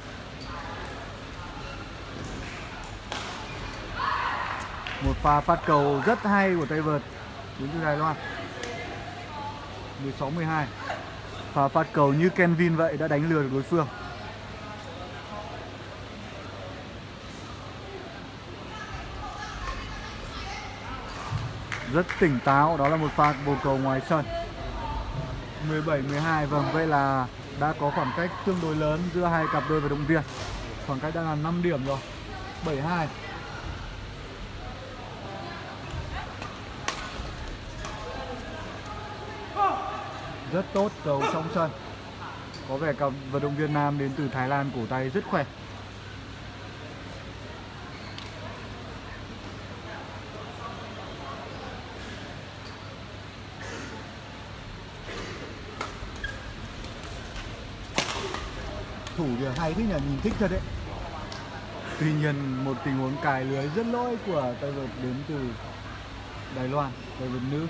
Một pha phát cầu rất hay của tay vợt đến từ Đài Loan. 16-12 Pha phát cầu như Kenvin vậy đã đánh lừa được đối phương. Rất tỉnh táo, đó là một pha bầu cầu ngoài sân. 17-12 vâng vậy là đã có khoảng cách tương đối lớn giữa hai cặp đôi và động viên. Khoảng cách đang là 5 điểm rồi. 72 rất tốt cầu trong sân. Có vẻ cặp vận động viên nam đến từ Thái Lan cổ tay rất khỏe. Thủ kìa hay thế nhỉ? Nhìn thích thật đấy. Tuy nhiên một tình huống cài lưới rất lỗi của tay vợt đến từ Đài Loan tay vợt nữ.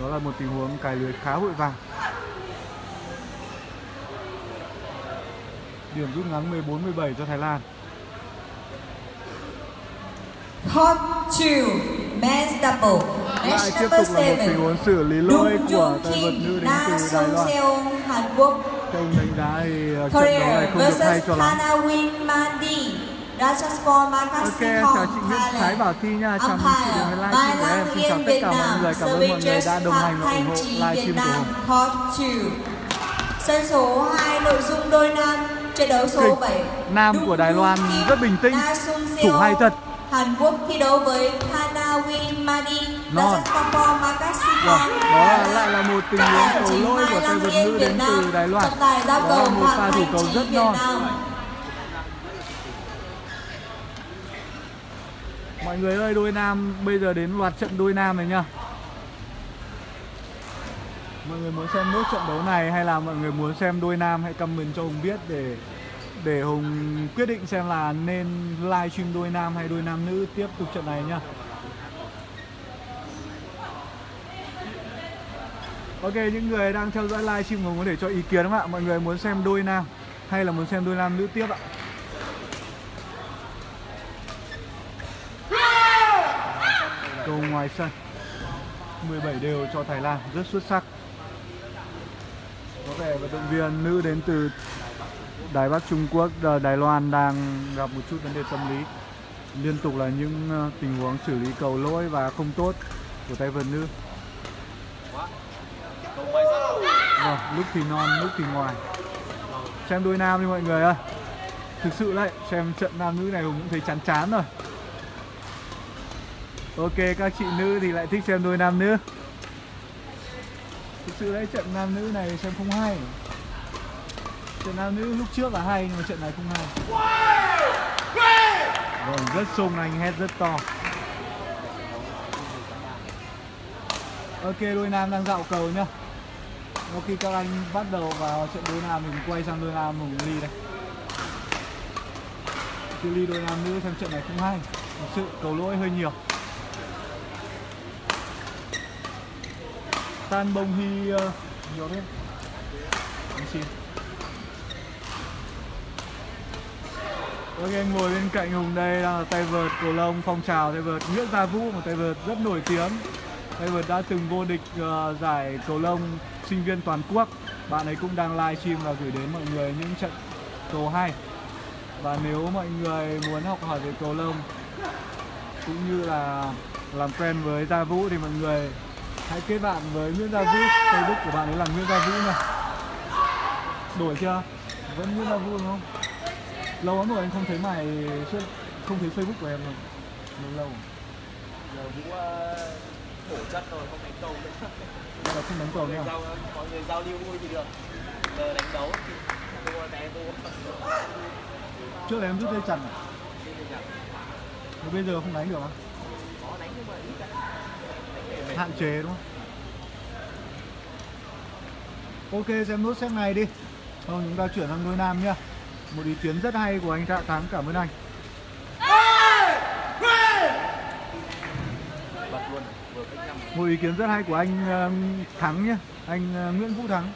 Đó là một tình huống cài lưới khá vội vàng. Điểm rút ngắn 14 17 cho Thái Lan. Top 2, men's double lại tiếp tục là một tình 7. huống xử lý lỗi của tay vợt nữ đến từ Đài Loan không đánh giá thì ờ, trận đấu này không được hay cho lắm Ok, chào chị Nguyễn Thái Bảo Thi nha, chào mừng chị đến với livestream của em. Xin chào tất cả mọi người, cảm ơn mọi người đã đồng hành và ủng hộ livestream của Hùng. Court 2. Sân số 2 nội dung đôi nam trận đấu số Kịch 7. nam của Đài Loan rất bình tĩnh, thủ hay thật. Hàn Quốc thi đấu với Hana Win Madi. Non. Vâng, đó lại là một tình huống cầu lỗi của tay vợt nữ đến từ Đài Loan. Đó là một pha thủ cầu rất non. Mọi người ơi, đôi nam bây giờ đến loạt trận đôi nam này nhá. Mọi người muốn xem nốt trận đấu này hay là mọi người muốn xem đôi nam hãy comment cho Hùng biết để để Hùng quyết định xem là nên livestream đôi nam hay đôi nam nữ tiếp tục trận này nhá. Ok, những người đang theo dõi live stream có thể cho ý kiến không ạ? Mọi người muốn xem đôi nam hay là muốn xem đôi nam nữ tiếp ạ? Cầu ngoài sân 17 đều cho Thái Lan rất xuất sắc Có vẻ vận động viên nữ đến từ Đài Bắc Trung Quốc, ờ, Đài Loan đang gặp một chút vấn đề tâm lý Liên tục là những ờ, tình huống xử lý cầu lỗi và không tốt của tay vợt nữ Vâng, lúc thì non, lúc thì ngoài. Xem đôi nam đi mọi người ơi. Thực sự đấy, xem trận nam nữ này Hùng cũng thấy chán chán rồi. Ok, các chị nữ thì lại thích xem đôi nam nữ. Thực sự đấy, trận nam nữ này xem không hay. Trận nam nữ lúc trước là hay, nhưng mà trận này không hay. Rồi, rất sung anh hét rất to. Ok, đôi nam đang dạo cầu nhá. Sau khi các anh bắt đầu vào trận đôi nam mình quay sang đôi nam mình ly đây. Chứ ly đôi nam nữ xem trận này không hay. Thực sự cầu lỗi hơi nhiều. Tan bông hy uh, nhiều đấy. Anh xin. Ok ngồi bên cạnh Hùng đây đang là tay vợt cầu lông phong trào tay vợt Nguyễn Gia Vũ một tay vợt rất nổi tiếng. Tay vợt đã từng vô địch uh, giải cầu lông sinh viên toàn quốc. Bạn ấy cũng đang live stream và gửi đến mọi người những trận cầu hay. Và nếu mọi người muốn học hỏi về cầu lông cũng như là làm quen với Gia Vũ thì mọi người hãy kết bạn với Nguyễn Gia Vũ. Facebook của bạn ấy là Nguyễn Gia Vũ này. đổi chưa? Vẫn Nguyễn Gia Vũ đúng không? Lâu lắm rồi anh không thấy mày không thấy Facebook của em rồi. Lâu. Lâu Giờ Vũ ờ, bổ chất rồi, không đánh cầu nữa. Đây là không đánh cầu nha mọi người giao lưu vui thì được. Giờ đánh đấu thì trước là em rút dây chằn à? Bây giờ không đánh được à? Hạn chế đúng không ok, xem nốt xem này đi không chúng ta chuyển sang đôi nam nhá một ý kiến rất hay của anh Trạ Thắng cảm ơn anh Bật luôn, vừa cách năm một ý kiến rất hay của anh um, Thắng nhé anh uh, Nguyễn Vũ Thắng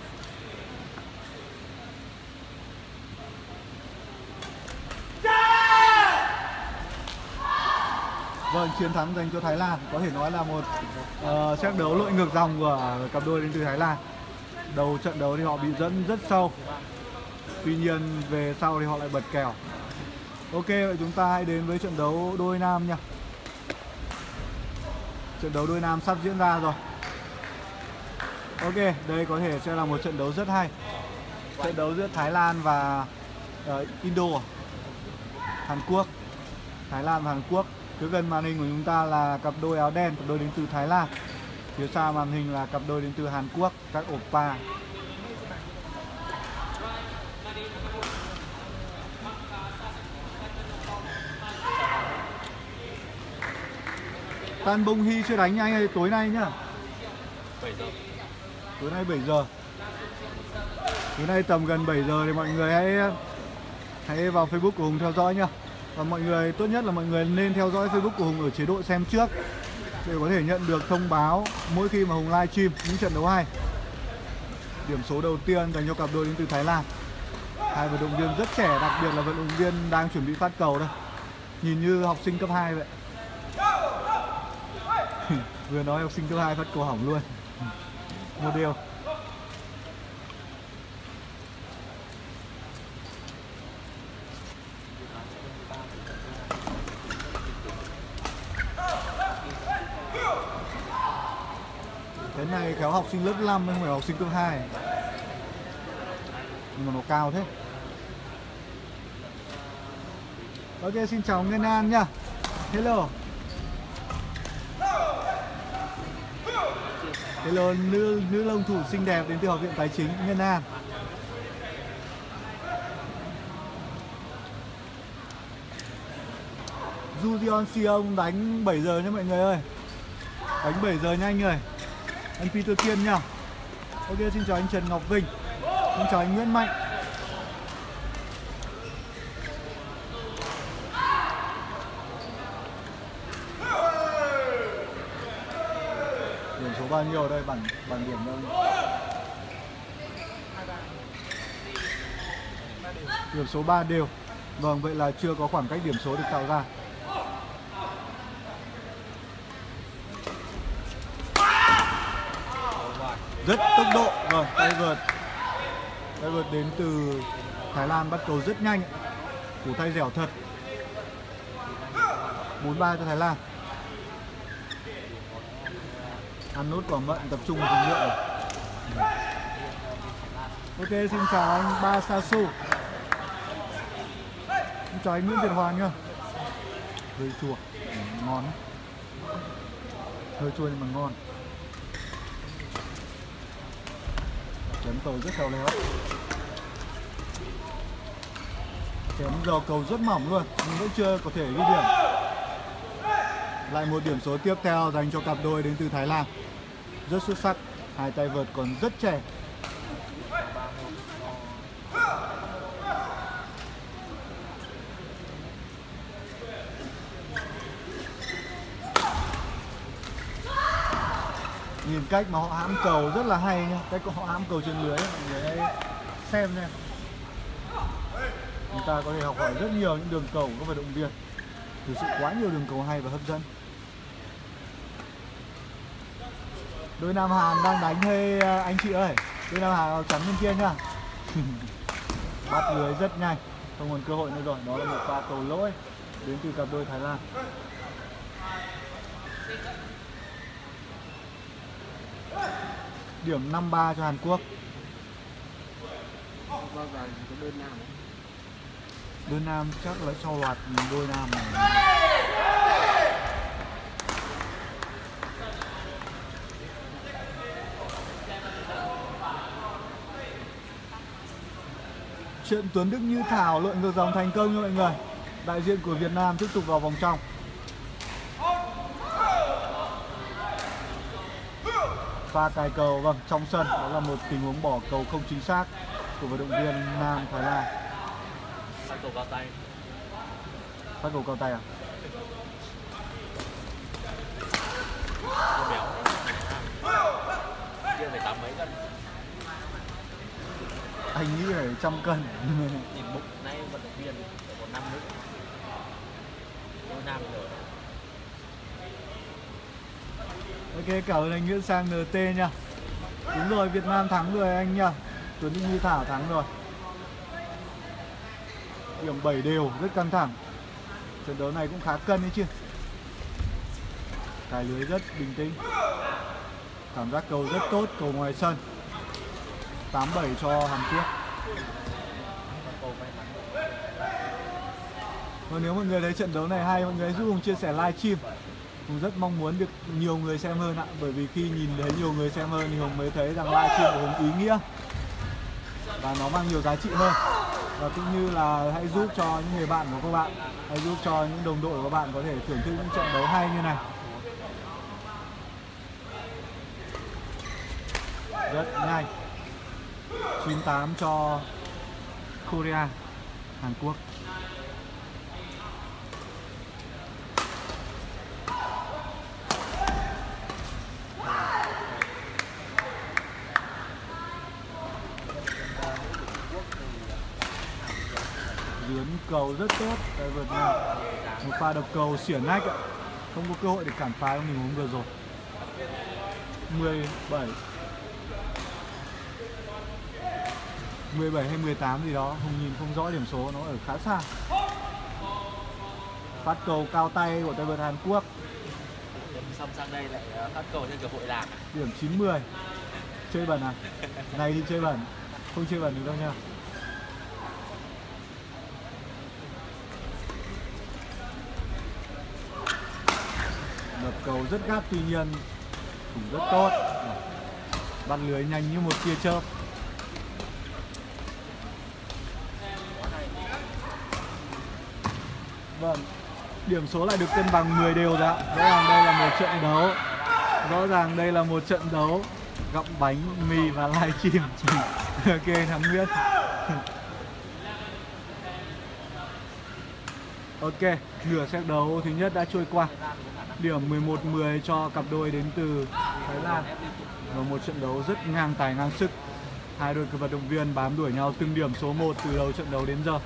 Vâng, chiến thắng dành cho Thái Lan có thể nói là một uh, đấu lội ngược dòng của cặp đôi đến từ Thái Lan. Đầu trận đấu thì họ bị dẫn rất sâu. Tuy nhiên về sau thì họ lại bật kèo. Ok, vậy chúng ta hãy đến với trận đấu đôi nam nha. Trận đấu đôi nam sắp diễn ra rồi. Ok, đây có thể sẽ là một trận đấu rất hay. Trận đấu giữa Thái Lan và uh, Indo. Hàn Quốc. Thái Lan và Hàn Quốc. Phía gần màn hình của chúng ta là cặp đôi áo đen, cặp đôi đến từ Thái Lan. Phía xa màn hình là cặp đôi đến từ Hàn Quốc, các oppa. Tan Bông Hy chưa đánh anh ơi, tối nay nhá. 7 giờ. Tối nay 7 giờ. Tối nay tầm gần 7 giờ thì mọi người hãy hãy vào Facebook của Hùng theo dõi nhá. Và mọi người tốt nhất là mọi người nên theo dõi Facebook của Hùng ở chế độ xem trước để có thể nhận được thông báo mỗi khi mà Hùng livestream những trận đấu hay. Điểm số đầu tiên dành cho cặp đôi đến từ Thái Lan. Hai vận động viên rất trẻ, đặc biệt là vận động viên đang chuẩn bị phát cầu đây. Nhìn như học sinh cấp 2 vậy. Vừa nói học sinh cấp hai phát cầu hỏng luôn. Một điều. thế này kéo học sinh lớp 5 không phải học sinh cấp 2 Nhưng mà nó cao thế Ok, xin chào Ngân An nha Hello Hello nữ, nữ lông thủ xinh đẹp đến từ Học viện Tài chính Nhân An. Julian Sion đánh 7 giờ nha mọi người ơi. Đánh 7 giờ nhanh người anh Peter Kiên nha. Ok xin chào anh Trần Ngọc Vinh. Xin chào anh Nguyễn Mạnh Điểm số bao nhiêu đây, bản bản điểm đâu? Điểm số 3 đều. Vâng vậy là chưa có khoảng cách điểm số được tạo ra. Rất tốc độ. Vâng tay vợt. Tay vợt đến từ Thái Lan, bắt cầu rất nhanh. Củ tay dẻo thật. 4-3 cho Thái Lan ăn nốt quả mận, tập trung vào phần lượng ok, xin chào anh Ba Sasu xin chào anh Nguyễn Việt Hoàng nhá. Hơi chua, ngon hơi chua nhưng mà ngon. Chấm cầu rất khéo léo. Chém giờ cầu rất mỏng luôn, nhưng vẫn chưa có thể ghi điểm. Lại một điểm số tiếp theo dành cho cặp đôi đến từ Thái Lan rất xuất sắc. Hai tay vợt còn rất trẻ. Nhìn cách mà họ hãm cầu rất là hay nhá cách họ hãm cầu trên lưới mọi người hãy xem nha. Chúng ta có thể học hỏi rất nhiều những đường cầu của các vận động viên. Thực sự quá nhiều đường cầu hay và hấp dẫn. Đôi Nam Hàn đang đánh hơi ờ, anh chị ơi. Đôi Nam Hàn áo trắng bên kia nhá. Bắt lưới rất nhanh. Không còn cơ hội nữa rồi. Đó là một pha cầu lỗi đến từ cặp đôi Thái Lan. Điểm 53 cho Hàn Quốc. Đơn đôi nam chắc là sau loạt đôi nam này. Trận Tuấn Đức Như Thảo lội ngược dòng thành công nha mọi người. Đại diện của Việt Nam tiếp tục vào vòng trong. Pha cài cầu vâng trong sân. Đó là một tình huống bỏ cầu không chính xác của vận động viên Nam Thái Lan. Phát cầu cao tay. Phát cầu cao tay à? Kia phải tám mấy cân Anh nghĩ phải trăm cân. Nhìn bụng nay vận động viên còn năm nữ. Đôi nam rồi Ok cảm ơn anh Nguyễn Sang NT nha. Đúng rồi Việt Nam thắng rồi anh nha. Tuấn Đức Như Thảo thắng rồi. Điểm 7 đều rất căng thẳng. Trận đấu này cũng khá cân đấy chứ. Cài lưới rất bình tĩnh. Cảm giác cầu rất tốt Cầu ngoài sân 8-7 cho Hàn Quốc. Và nếu mọi người thấy trận đấu này hay, Mọi người hãy giúp Hùng chia sẻ livestream Hùng rất mong muốn được nhiều người xem hơn ạ, Bởi vì khi nhìn thấy nhiều người xem hơn Thì Hùng mới thấy rằng livestream của Hùng ý nghĩa. Và nó mang nhiều giá trị hơn. Và cũng như là hãy giúp cho những người bạn của các bạn, Hãy giúp cho những đồng đội của các bạn có thể thưởng thức những trận đấu hay như này. Rất nhanh. 98 cho Korea, Hàn Quốc. Liếm cầu rất tốt tại vượt này Một pha đập cầu xỉa nách ạ. Không có cơ hội để cản phá của mình hôm vừa rồi. 17 17 hay 18 gì đó Hùng nhìn không rõ điểm số nó ở khá xa. Phát cầu cao tay của tay vợt Hàn Quốc. Xong sang đây lại ờ, phát cầu trên cơ hội à? Điểm 90 Chơi bẩn à? Này thì chơi bẩn. Không chơi bẩn được đâu nha. Đập cầu rất gắt tuy nhiên cũng rất tốt. Bắt lưới nhanh như một tia chớp Vâng Điểm số lại được cân bằng 10 đều rồi ạ. Rõ ràng đây là một trận đấu. Rõ ràng đây là một trận đấu Gặm bánh, mì và livestream Ok thắng Nguyễn Ok, nửa set đấu thứ nhất đã trôi qua. Điểm 11-10 cho cặp đôi đến từ Thái Lan. Và một trận đấu rất ngang tài ngang sức. Hai đội vận động viên bám đuổi nhau từng điểm số 1 từ đầu trận đấu đến giờ.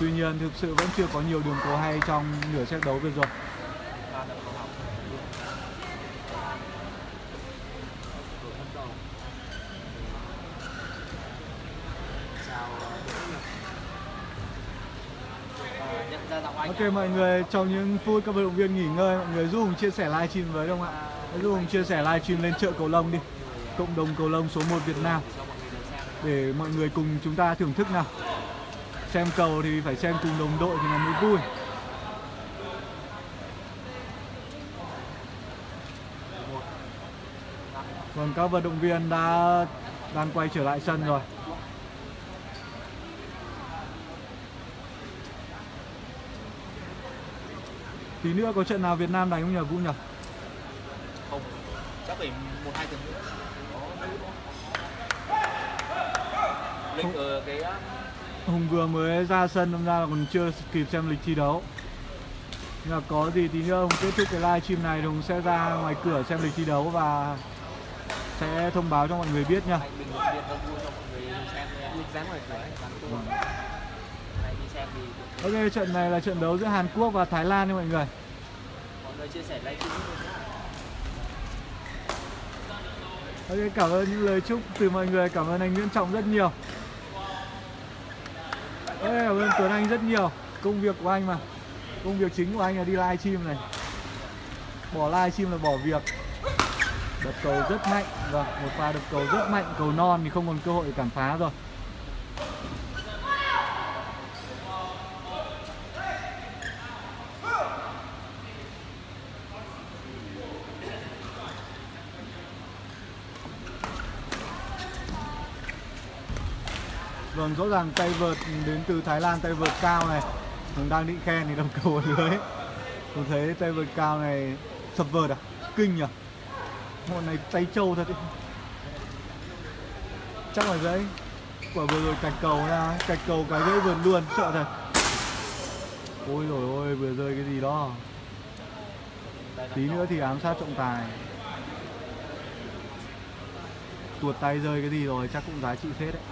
Tuy nhiên thực sự vẫn chưa có nhiều đường cầu hay trong nửa set đấu vừa rồi. Ok mọi người, trong những phút các vận động viên nghỉ ngơi, mọi người giúp Hùng chia sẻ livestream với không ạ? Giúp Hùng chia sẻ livestream lên chợ cầu lông đi. Cộng đồng cầu lông số 1 Việt Nam. Để mọi người cùng chúng ta thưởng thức nào. Xem cầu thì phải xem cùng đồng đội thì nó mới vui. Vâng, các vận động viên đã đang quay trở lại sân rồi. Tí nữa có trận nào Việt Nam đánh không nhờ Vũ nhỉ? không chắc phải một hai tuần nữa. Linh ở ờ, cái Hùng vừa mới ra sân, hôm ra là còn chưa kịp xem lịch thi đấu. Nhưng mà có gì tí nữa Hùng kết thúc cái live stream này Hùng sẽ ra ngoài cửa xem lịch thi đấu và sẽ thông báo cho mọi người biết nha Ok, trận này là trận đấu giữa Hàn Quốc và Thái Lan nha mọi người. Mọi người chia sẻ. Ok, cảm ơn những lời chúc từ mọi người. Cảm ơn anh Nguyễn Trọng rất nhiều cảm ơn Tuấn Anh rất nhiều. Công việc của anh mà. Công việc chính của anh là đi live stream này. Bỏ live stream là bỏ việc. Đập cầu rất mạnh. Vâng, một pha đập cầu rất mạnh. Cầu non thì không còn cơ hội để cản phá rồi. Vâng, rõ ràng tay vợt đến từ Thái Lan tay vợt cao này. Mình đang định khen thì đâm cầu ở lưới Tôi thấy tay vợt cao này sập vợt à? Kinh nhỉ? Bọn này tay trâu thật ý. Chắc là dễ. Quả vừa rồi cạch cầu ra Cạch cầu cái gãy vượt luôn, sợ thật. Ôi rồi ôi, vừa rơi cái gì đó. Tí nữa thì ám sát trọng tài. Tuột tay rơi cái gì rồi chắc cũng giá trị phết đấy.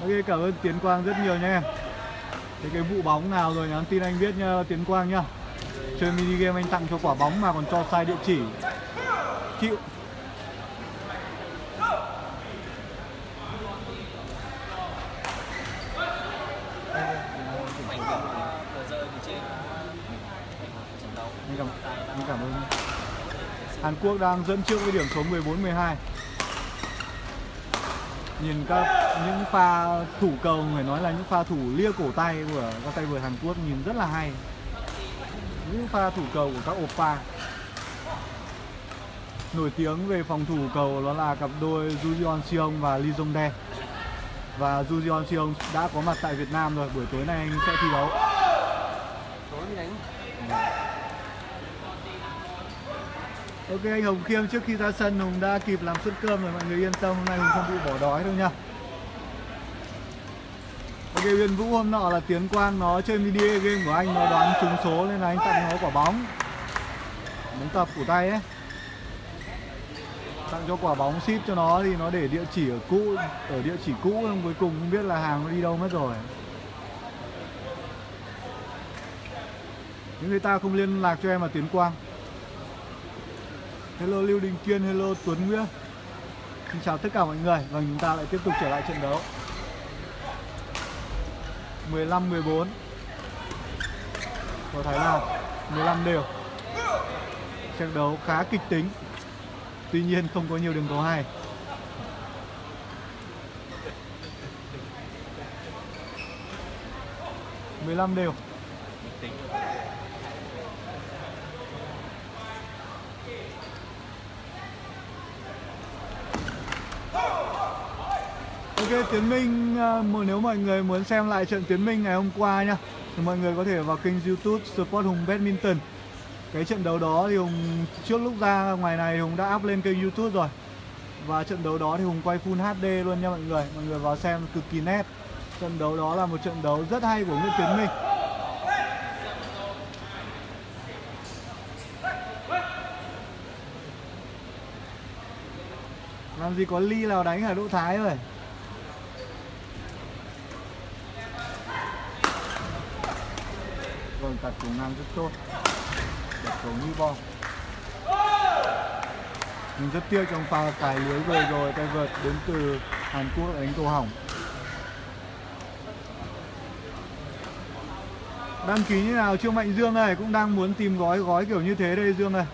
Ok cảm ơn Tiến Quang rất nhiều nha. Em Thế cái vụ bóng nào rồi nhắn tin anh biết nha Tiến Quang nhá. Chơi mini game anh tặng cho quả bóng mà còn cho sai địa chỉ. Chịu. Anh cảm, anh cảm ơn. Hàn Quốc đang dẫn trước với điểm số 14-12 Nhìn các những pha thủ cầu phải nói là những pha thủ lia cổ tay của các tay vợt Hàn Quốc nhìn rất là hay. Những pha thủ cầu của các oppa Nổi tiếng về phòng thủ cầu đó là cặp đôi Ju Jeon Seong và Lee Jong Dae Và Ju Jeon Seong đã có mặt tại Việt Nam rồi, buổi tối nay anh sẽ thi đấu tối mới đánh Ok, anh Hồng Khiêm trước khi ra sân, Hùng đã kịp làm suất cơm rồi, mọi người yên tâm. Hôm nay Hùng không bị bỏ đói đâu nha. Ok, Uyên Vũ, hôm nọ là Tiến Quang, nó chơi video game của anh, nó đoán trúng số nên là anh tặng nó quả bóng. Bóng tập của tay ấy. Tặng cho quả bóng ship cho nó thì nó để địa chỉ ở cũ, ở địa chỉ cũ nhưng cuối cùng không biết là hàng nó đi đâu mất rồi. Những người ta không liên lạc cho em là Tiến Quang. Hello Lưu Đình Kiên, hello Tuấn Nguyễn. Xin chào tất cả mọi người Và chúng ta lại tiếp tục trở lại trận đấu. 15-14 Của Thái Lan 15 đều. Trận đấu khá kịch tính. Tuy nhiên không có nhiều đường cầu hay. Mười lăm đều. Ok, Tiến Minh ờ, nếu mọi người muốn xem lại trận Tiến Minh ngày hôm qua nhá, thì mọi người có thể vào kênh YouTube Support Hùng Badminton. Cái trận đấu đó thì Hùng, trước lúc ra ngoài này Hùng đã up lên kênh YouTube rồi. Và trận đấu đó thì Hùng quay full HD luôn nha mọi người. Mọi người vào xem cực kỳ nét. Trận đấu đó là một trận đấu rất hay của Nguyễn Tiến Minh. Làm gì có ly nào đánh hả Đỗ Thái rồi Vâng, tạt cầu ngang rất tốt. Đặt cầu như bom mình rất tiếc trong pha cài lưới vừa rồi tay vợt đến từ Hàn Quốc đánh cầu hỏng. Đăng ký như nào? Trương Mạnh Dương này cũng đang muốn tìm gói gói kiểu như thế đây Dương này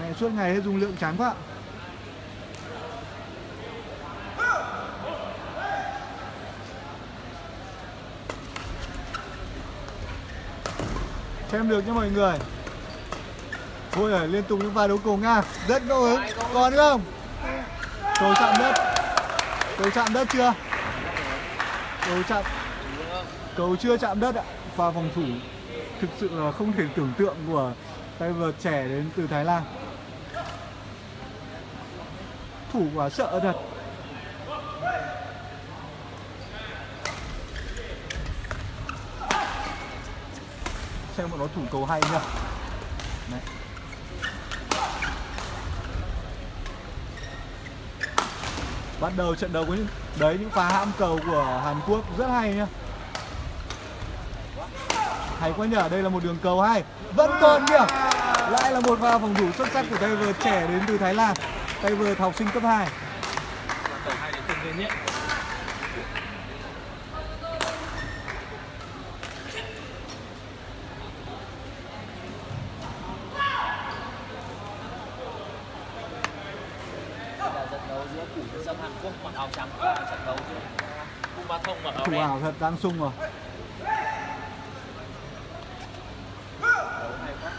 Mẹ suốt ngày hết dung lượng chán quá. Xem được nha mọi người. Thôi ở liên tục những pha đấu cầu nha Rất ngẫu hứng. Còn không? Cầu chạm đất. Cầu chạm đất chưa? Cầu chạm Cầu chưa chạm đất ạ. Và phòng thủ Thực sự là không thể tưởng tượng của tay vợt trẻ đến từ Thái Lan. Thủ quả sợ thật. Xem bọn nó thủ cầu hay nhá. Đấy. bắt đầu trận đấu với những đấy, những pha hãm cầu của Hàn Quốc rất hay nhá. Hay quá nhở, đây là một đường cầu hay. Vẫn còn kìa lại là một pha phòng thủ xuất sắc của tay vợt trẻ đến từ Thái Lan. Tay vợt học sinh cấp 2 thật đang sung rồi đấu hay quá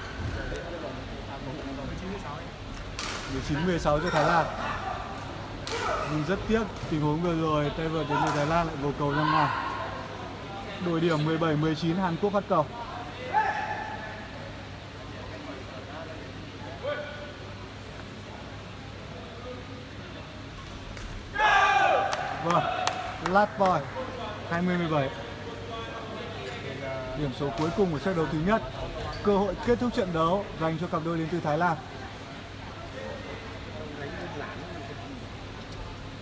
19 16 cho Thái Lan. Nhưng rất tiếc tình huống vừa rồi tay vợt đến từ Thái Lan lại vô cầu năm nào. Đổi điểm 17 19 Hàn Quốc phát cầu. Vâng, lát point 20 17. Điểm số cuối cùng của set đấu thứ nhất. Cơ hội kết thúc trận đấu dành cho cặp đôi đến từ Thái Lan.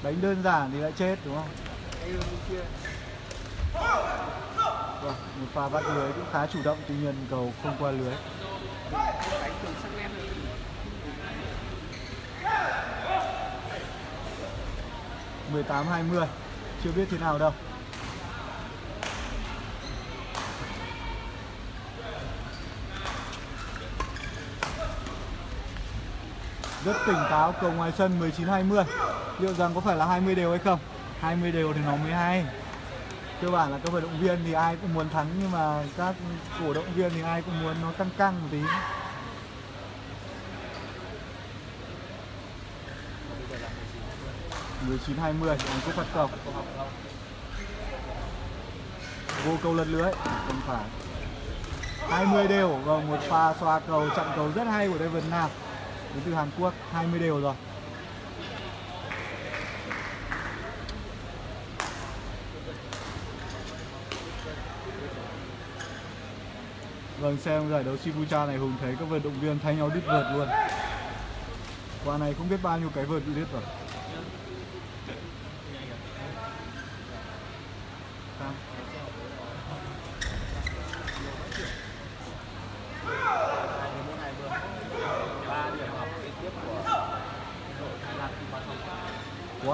đánh đơn giản thì lại chết đúng không vâng, một pha bắt lưới cũng khá chủ động tuy nhiên cầu không qua lưới mười tám hai mươi chưa biết thế nào đâu rất tỉnh táo, cầu ngoài sân 19 20 liệu rằng có phải là 20 đều hay không? 20 đều thì nó mới hay. Cơ bản là các vận động viên thì ai cũng muốn thắng, nhưng mà các cổ động viên thì ai cũng muốn nó căng căng một tí. 19 20 Hàn Quốc phạt cầu vô cầu lật lưới, không phải. 20 đều và một pha xoa cầu chặn cầu rất hay của David Nam đến từ Hàn Quốc 20 đều rồi. Vâng xem giải đấu Shibuya này Hùng thấy các vận động viên thay nhau đứt vượt luôn. Quả này không biết bao nhiêu cái vượt bị đứt rồi.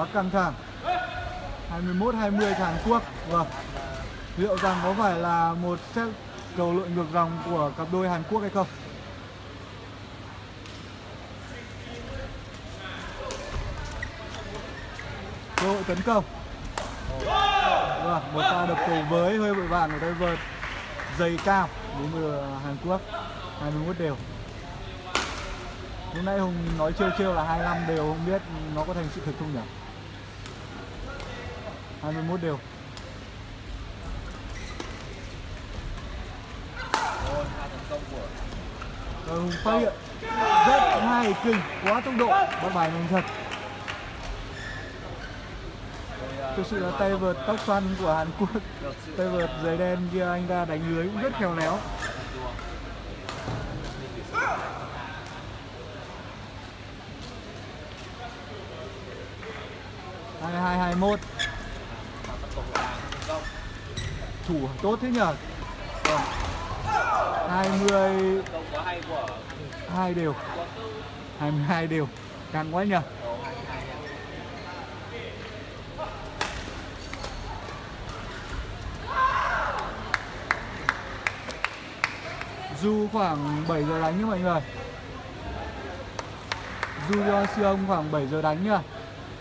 Quá căng thẳng. 21 20 cho Hàn Quốc vâng. Liệu rằng có phải là một set cầu lội ngược dòng của cặp đôi Hàn Quốc hay không? Cơ hội tấn công. Vâng một pha đập cầu với hơi vội vàng của tay vợt. Dày cao, đến từ Hàn Quốc. 21 đều. Hôm nay Hùng nói trêu trêu là 25 đều, không biết nó có thành sự thực không nhỉ? 21 đều rồi hai tấn công của Và Hùng phát hiện rất hay kinh, quá tốc độ bắt bài mình thật. Thực sự là tay vợt tóc xoăn của Hàn Quốc. Tay vợt giày đen kia anh ta đánh lưới cũng rất khéo léo. hai hai hai một tấn công của Hàn tấn công thủ tốt thế nhở Vâng. 20 tấn công quá hay của hai đều. Quốc 22 đều càng quá nhở Du khoảng 7 giờ đánh nhá mọi người. Du cho Siêu khoảng 7 giờ đánh nhá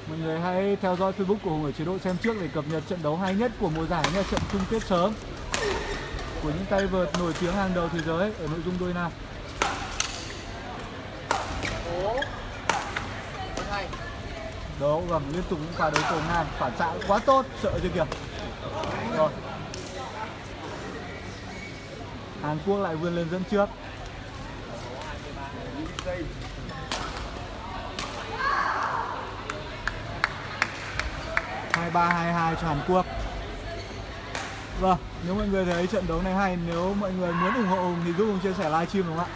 Mọi người hãy theo dõi Facebook của Hùng ở chế độ xem trước để cập nhật trận đấu hay nhất của mùa giải nha Trận chung kết sớm. Của những tay vợt nổi tiếng hàng đầu thế giới ở nội dung đôi nam. Đấu vâng liên tục những pha đấu cầu ngang Phản xạ quá tốt, sợ chưa kìa. Rồi. Hàn Quốc lại vươn lên dẫn trước. 3-2-2 cho Hàn Quốc. Vâng, nếu mọi người thấy trận đấu này hay Nếu mọi người muốn ủng hộ Hùng thì giúp Hùng chia sẻ livestream đúng không ạ?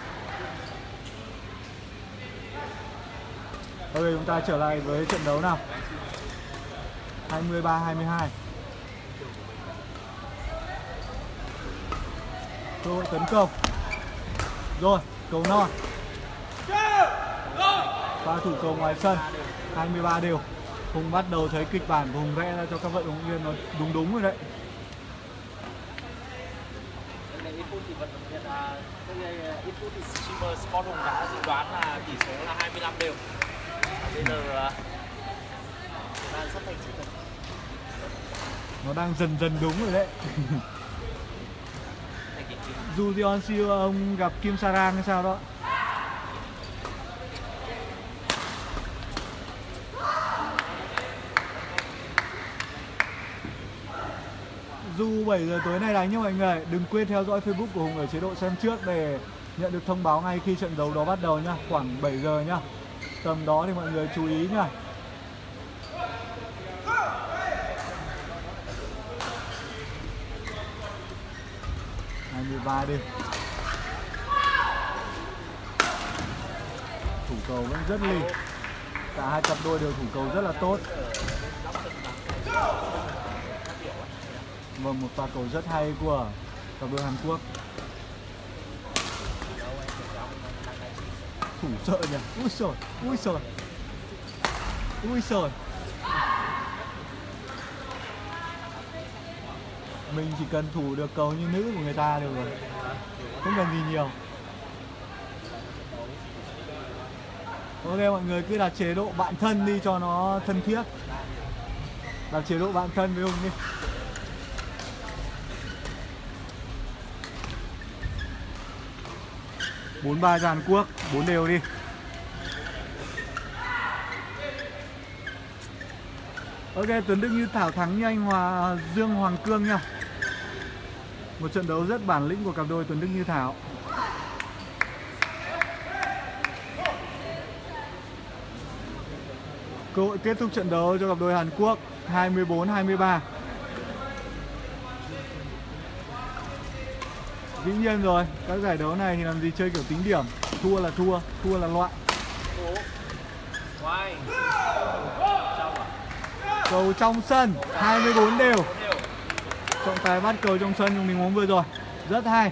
Ok chúng ta trở lại với trận đấu nào? 23-22 Cơ hội tấn công. Rồi, cầu non. Pha thủ cầu ngoài sân 23 đều. Hùng bắt đầu thấy kịch bản của Hùng vẽ ra cho các vận động viên nó đúng đúng rồi đấy ít phút thì à, đây ít phút thì streamer Sport Hùng đã dự đoán là tỷ số là 25 đều. Và bây giờ à, đang sắp thành sự thật. Nó đang dần dần đúng rồi đấy. Dù Dion siêu ông gặp Kim Sarang hay sao đó Dù 7 giờ tối nay đánh nhá mọi người, Đừng quên theo dõi Facebook của Hùng ở chế độ xem trước để nhận được thông báo ngay khi trận đấu đó bắt đầu nhá Khoảng 7 giờ nhá Tầm đó thì mọi người chú ý nhá hai mươi ba đi. Thủ cầu vẫn rất lì cả hai cặp đôi đều thủ cầu rất là tốt và một pha cầu rất hay của cặp đôi Hàn Quốc. Thủ sợ nhỉ? Ui trời ui trời ui trời mình chỉ cần thủ được cầu như nữ của người ta được rồi. Không cần gì nhiều. Ok, mọi người cứ đặt chế độ bạn thân đi cho nó thân thiết. Đặt chế độ bạn thân với hùng đi. bốn ba cho Hàn bốn đều đi. Ok, Tuấn Đức như Thảo thắng như anh Hòa, Dương Hoàng Cương nha. Một trận đấu rất bản lĩnh của cặp đôi Tuấn Đức như Thảo. Cơ hội kết thúc trận đấu cho cặp đôi Hàn Quốc 24-23 Dĩ nhiên rồi, các giải đấu này thì làm gì chơi kiểu tính điểm. Thua là thua, thua là loại. Trong? Cầu trong sân, 24 đều Bốn đều. Trọng tài bắt cầu trong sân trong tình huống vừa rồi. Rất hay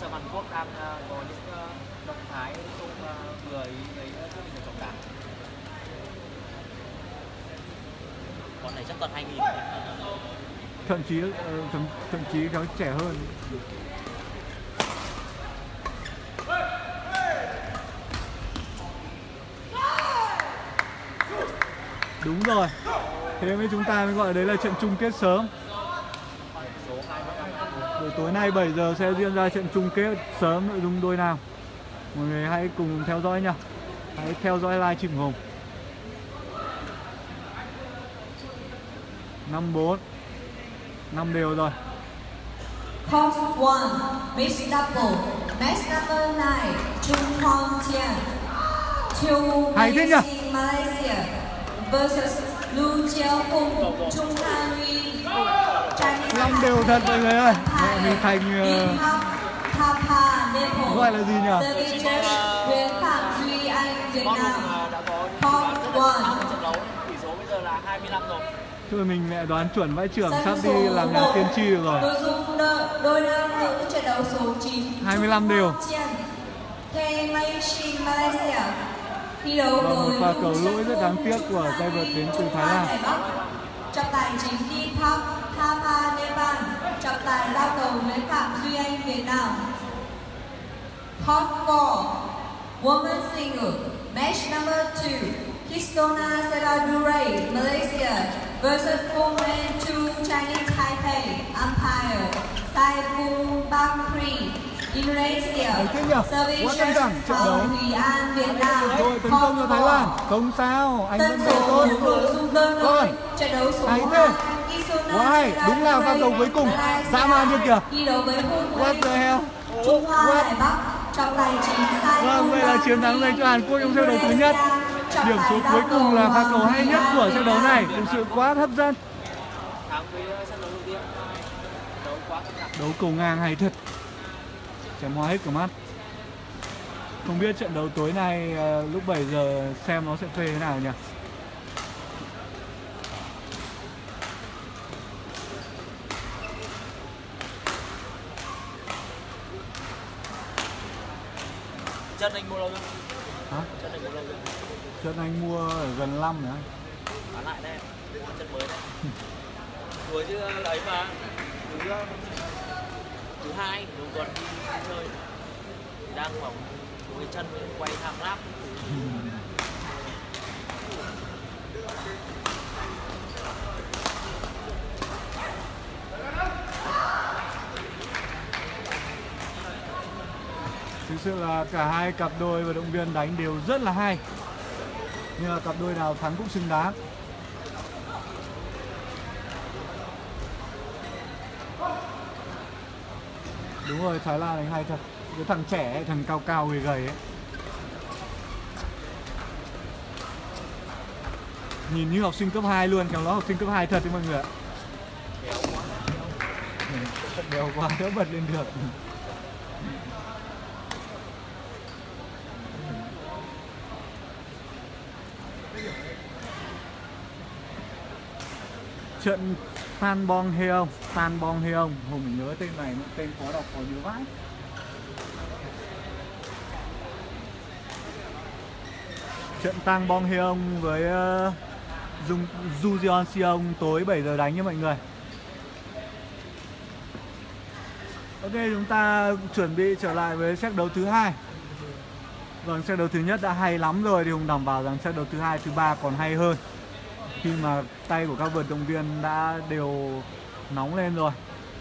Sân Hàn Quốc đang ờ, có những ờ, động thái chung ờ, vừa ý lấy quyết định của trọng tài con này chắc tận 2000 Thậm chí, ờ, thậm, thậm chí nó trẻ hơn. Đúng rồi. Thế mới chúng ta mới gọi đấy là trận chung kết sớm. Buổi tối nay 7 giờ sẽ diễn ra trận chung kết sớm nội dung đôi nào. Mọi người hãy cùng theo dõi nha. Hãy theo dõi live chìm Hùng 5-4 5 đều rồi. Course 1, Mixed Double, Match number 9, Trung Hong Tian, Chiu Hay thế nhỉ? Malaysia versus Lu Chiao Hung, Trung Nguyen, Chinese Năm đều thật mọi người ơi. Mẹ mình thành Nepal, Gọi là gì nhỉ? Nguyễn Phạm Duy Anh, Việt Nam. Hùng trận đấu Tỷ số bây giờ là 25 rồi Thôi mình mẹ đoán chuẩn vãi trưởng sắp đi làm nhà tiên tri được rồi đôi, nam nữ trận đấu số 9 25 đều. Thi đấu Vâng, với pha cầu lỗi rất đáng tiếc của tay vợt đến từ Thái Lan. Trọng tài chính Đi Thap Thapa Nepal. Trọng tài giao cầu Nguyễn Phạm Duy Anh Việt Nam. Hot 4 Women Single Match number 2 Kistona Seladure Malaysia versus Women 2 Chinese Taipei Empire Saipul Bakri Indonesia đấu. Hồng Thủy An Việt Nam Rồi tấn công cho Thái Lan Không sao, anh vẫn đều tốt đôi trận đấu số Hay 2 thế. Kisona Quá hay, đúng là pha cầu cuối cùng. Dã man như kìa. đấu What the hell Trung Hoa? Hải Bắc trọng tài chính Sai Vâng, vậy là chiến thắng dành cho Hàn Quốc trong trận đấu thứ nhất. Điểm số cuối cùng là pha cầu hay nhất của trận đấu này. Thực sự quá hấp dẫn. Đấu cầu ngang hay thật. Chém hoa hết cả mắt. Không biết trận đấu tối nay ờ, lúc 7 giờ xem nó sẽ phê thế nào nhỉ? Chân anh mua lâu chưa? Hả? Chân anh mua lâu chưa? Trận anh mua ở gần 5 nữa Bán lại đây Mua chân mới đây. Đùa chứ lấy mà. Thứ thứ hai đầu tuần đi chơi. Đang bỏng cái chân quay tham lap Thực sự là cả hai cặp đôi vận động viên đánh đều rất là hay nhưng là cặp đôi nào thắng cũng xứng đáng. Đúng rồi, Thái Lan đánh hay thật. Cái thằng trẻ ấy, thằng cao cao gầy gầy ấy. Nhìn như học sinh cấp 2 luôn, khéo nó học sinh cấp 2 thật đấy mọi người ạ. Béo quá, đỡ bật lên được. Trận Tan Bong Heong Tan Bong Heong Hùng mình nhớ tên này nó tên khó đọc khó nhớ vãi trận Tang Bong Heong với ờ, uh, Dung Du Jeon Seong tối 7 giờ đánh nhé mọi người. Ok chúng ta chuẩn bị trở lại với set đấu thứ hai. Vâng set đấu thứ nhất đã hay lắm rồi thì Hùng đảm bảo rằng set đấu thứ hai thứ ba còn hay hơn khi mà tay của các vận động viên đã đều nóng lên rồi,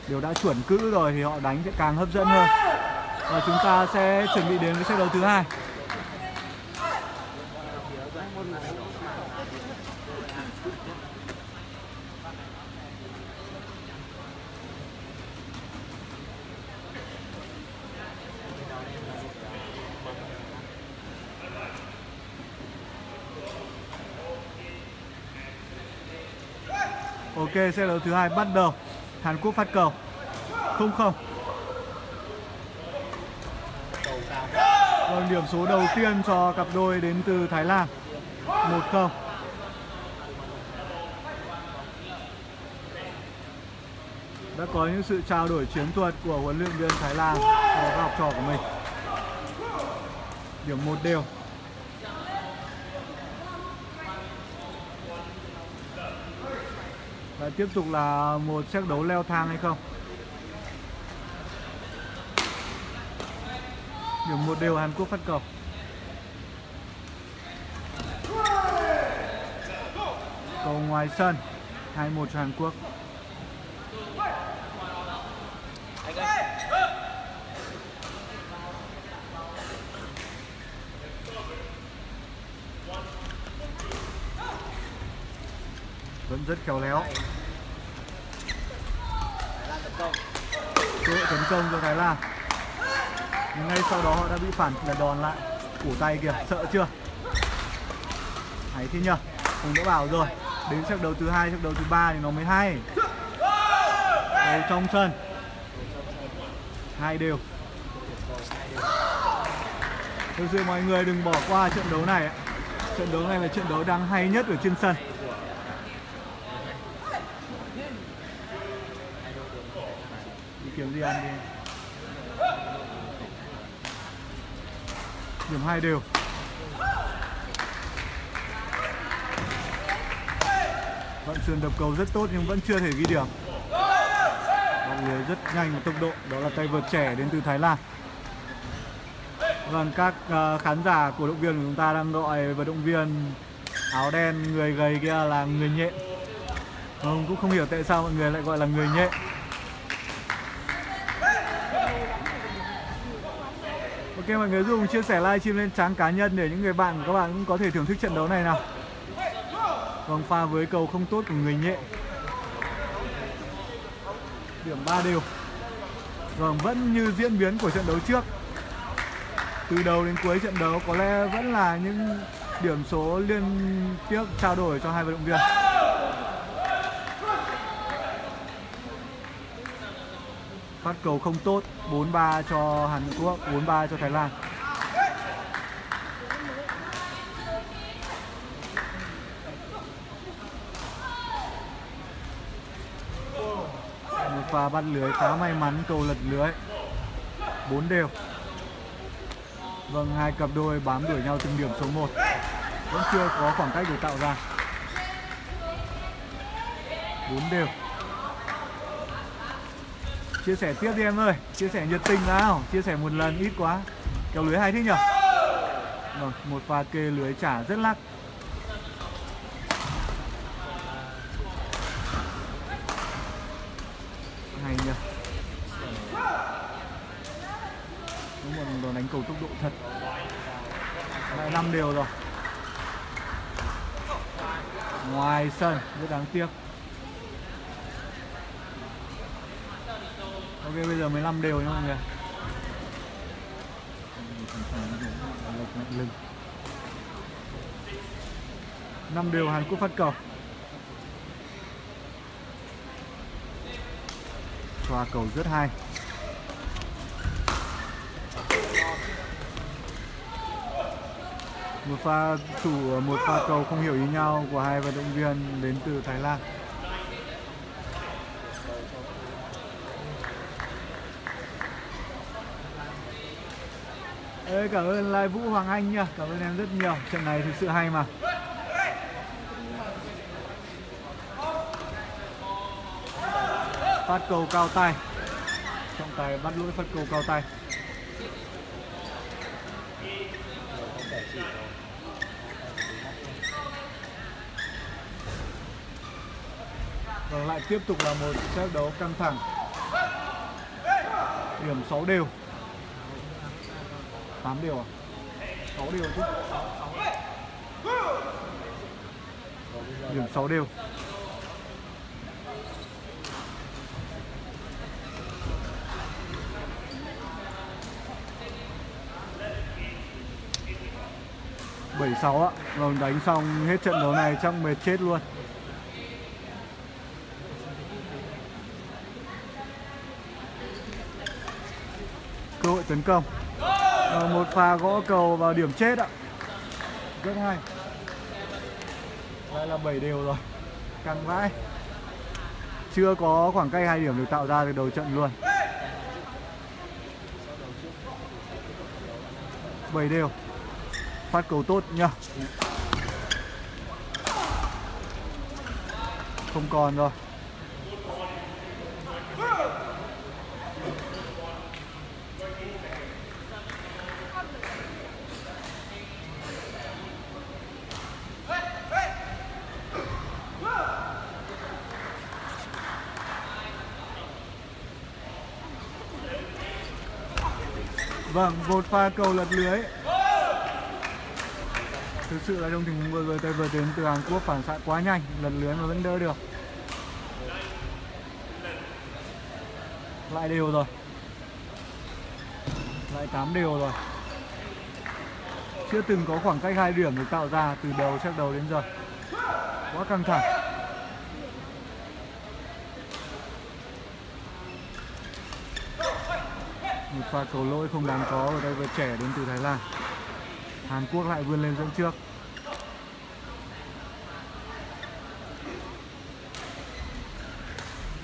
đều đã chuẩn cữ rồi thì họ đánh sẽ càng hấp dẫn hơn. Và chúng ta sẽ chuẩn bị đến với set đấu thứ hai. Ok, sẽ là thứ hai bắt đầu. Hàn Quốc phát cầu. Không không. Vâng, điểm số đầu tiên cho cặp đôi đến từ Thái Lan. 1-0. Đã có những sự trao đổi chiến thuật của huấn luyện viên Thái Lan và các học trò của mình. Điểm một đều. Và tiếp tục là một xét đấu leo thang hay không? Điểm một đều Hàn Quốc phát cầu. Cầu ngoài sân 2-1 cho Hàn Quốc. anh ơi vẫn rất khéo léo. Cơ hội tấn công cho Thái Lan. Nhưng ngay sau đó họ đã bị phản là đòn lại. Cổ tay kìa, sợ chưa? Hay thế nhờ. Hùng đã bảo rồi. Đến trận đấu thứ hai, trận đấu thứ ba thì nó mới hay. Cầu trong sân. Hai đều. Thực sự mọi người đừng bỏ qua trận đấu này. Trận đấu này là trận đấu đang hay nhất ở trên sân. Kiếm gì ăn đi. Điểm hai đều. Vận sườn đập cầu rất tốt nhưng vẫn chưa thể ghi điểm. Bóng lưới rất nhanh và tốc độ. Đó là tay vợt trẻ đến từ Thái Lan. Vâng, các à, khán giả cổ động viên của chúng ta đang gọi vận động viên áo đen người gầy kia là người nhện. Vâng, cũng không hiểu tại sao mọi người lại gọi là người nhện. Ok mọi người dùng chia sẻ livestream lên trang cá nhân để những người bạn của các bạn cũng có thể thưởng thức trận đấu này nào. Vâng pha với cầu không tốt của người nhẹ, Điểm 3 đều. Vâng vẫn như diễn biến của trận đấu trước. Từ đầu đến cuối trận đấu có lẽ vẫn là những điểm số liên tiếp trao đổi cho hai vận động viên. Phát cầu không tốt, 4-3 cho Hàn Quốc, 4-3 cho Thái Lan. Một pha bắt lưới khá may mắn cầu lật lưới. 4 đều. Vâng, hai cặp đôi bám đuổi nhau từng điểm số 1. Vẫn chưa có khoảng cách để tạo ra. 4 đều. Chia sẻ tiếp đi em ơi, chia sẻ nhiệt tình nào, chia sẻ một lần ít quá. Kéo lưới hay thế nhở rồi một pha kê lưới trả rất lắc. Hay nhở Đúng một đòn đánh cầu tốc độ thật. Lại năm đều rồi. Ngoài sân, rất đáng tiếc. Ok, bây giờ 15 đều nha mọi người. Mạnh lưng 5 đều Hàn Quốc phát cầu. Xoa cầu rất hay Một pha thủ một pha cầu không hiểu ý nhau của hai vận động viên đến từ Thái Lan. Ê, cảm ơn Lai Vũ Hoàng Anh nha. Cảm ơn em rất nhiều. Trận này thực sự hay mà. Phát cầu cao tay. Trọng tài bắt lỗi phát cầu cao tay. Và lại tiếp tục là một trận đấu căng thẳng. Điểm 6 đều. 8 điều à? 6 điều chứ. Điểm 6 điều. Bảy sáu ạ. Vâng đánh xong hết trận đấu này chắc mệt chết luôn. Cơ hội tấn công. Và một pha gõ cầu vào điểm chết ạ. Rất hay. Đây là 7 đều rồi. Căng vãi chưa có khoảng cách hai điểm được tạo ra từ đầu trận luôn. 7 đều. Phát cầu tốt nhá. Không còn rồi Vâng, một pha cầu lật lưới. Thực sự là trong tình huống vừa rồi tay vừa đến từ Hàn Quốc phản xạ quá nhanh, Lật lưới mà vẫn đỡ được. Lại đều rồi. Lại 8 đều rồi. Chưa từng có khoảng cách hai điểm được tạo ra từ đầu set đầu đến giờ. Quá căng thẳng. Pha cầu lỗi không đáng có ở đây vừa trẻ đến từ Thái Lan. Hàn Quốc lại vươn lên dẫn trước.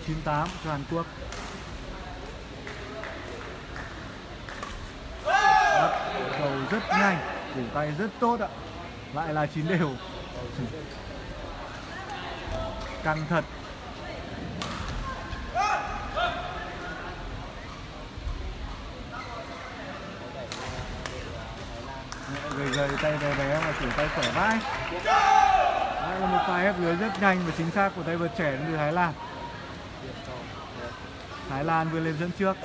chín tám cho Hàn Quốc. Bắt cầu rất nhanh củ tay rất tốt ạ. Lại là chín đều. Căng thật. Gầy tay bé bé mà kiểu tay khỏe vãi đây là một pha ép lưới rất nhanh và chính xác của tay vợt trẻ đến từ Thái Lan. Thái Lan vươn lên dẫn trước.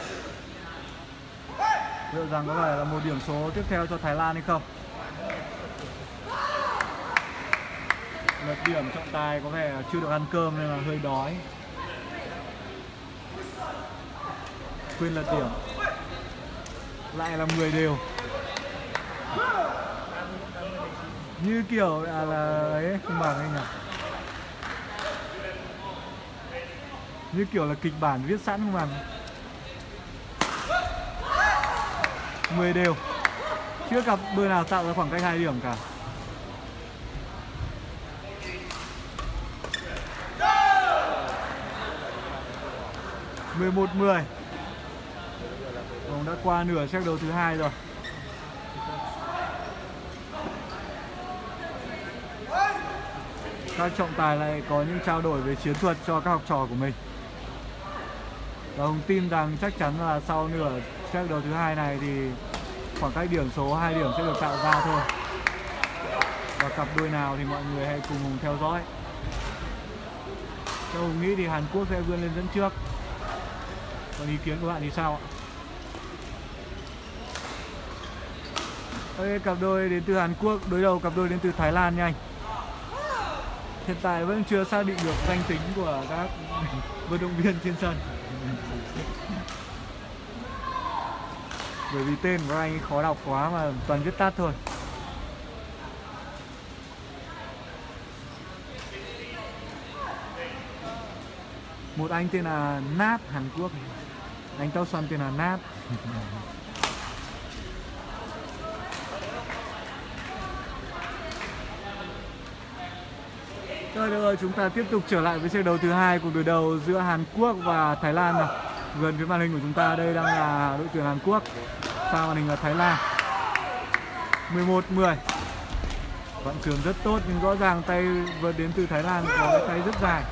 Liệu rằng có phải là một điểm số tiếp theo cho Thái Lan hay không? Lật điểm trọng tài có vẻ chưa được ăn cơm nên là hơi đói. Khuyên lật điểm. Lại là 10 đều như kiểu là, là ấy không bằng anh nhỉ? Như kiểu là kịch bản viết sẵn không bằng 10 đều. Chưa gặp đôi nào tạo ra khoảng cách hai điểm cả. Mười một mười. Vòng đã qua nửa set đầu thứ hai rồi. Các trọng tài lại có những trao đổi về chiến thuật cho các học trò của mình. Và Hùng tin rằng chắc chắn là sau nửa trận đấu thứ hai này thì khoảng cách điểm số 2 điểm sẽ được tạo ra thôi. Và cặp đôi nào thì mọi người hãy cùng Hùng theo dõi. Theo Hùng nghĩ thì Hàn Quốc sẽ vươn lên dẫn trước. Còn ý kiến của bạn thì sao ạ? Ok, cặp đôi đến từ Hàn Quốc đối đầu cặp đôi đến từ Thái Lan nhanh hiện tại vẫn chưa xác định được danh tính của các vận động viên trên sân. Bởi vì tên của anh khó đọc quá mà toàn viết tắt thôi. Một anh tên là nát Hàn Quốc. Anh tao xoăn tên là nát Rồi được rồi, chúng ta tiếp tục trở lại với trận đấu thứ hai cuộc đối đầu giữa Hàn Quốc và Thái Lan nào. Gần phía màn hình của chúng ta đây đang là đội tuyển Hàn Quốc. Sau màn hình là Thái Lan. 11-10. Vận trường rất tốt nhưng rõ ràng tay vượt đến từ Thái Lan có cái tay rất dài.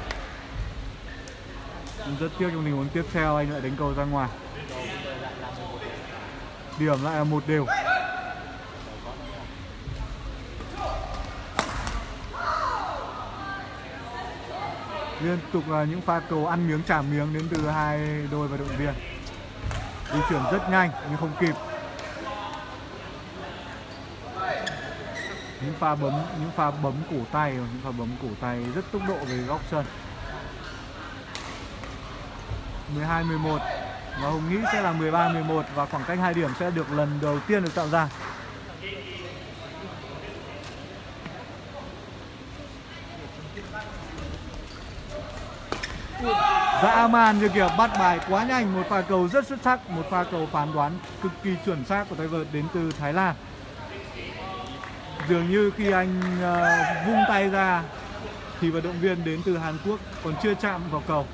Cũng rất tiếc trong tình huống tiếp theo anh lại đánh cầu ra ngoài. Điểm lại là một đều. Liên tục là những pha cầu ăn miếng, trả miếng đến từ hai đôi vận động viên. Di chuyển rất nhanh nhưng không kịp. Những pha bấm, những pha bấm cổ tay, những pha bấm cổ tay rất tốc độ về góc sân. 12 11 và Hùng nghĩ sẽ là 13 11 và khoảng cách 2 điểm sẽ được lần đầu tiên được tạo ra. Dã man như kiểu bắt bài quá nhanh một pha cầu rất xuất sắc một pha cầu phán đoán cực kỳ chuẩn xác của tay vợt đến từ Thái Lan. Dường như khi anh uh, vung tay ra thì vận động viên đến từ Hàn Quốc còn chưa chạm vào cầu.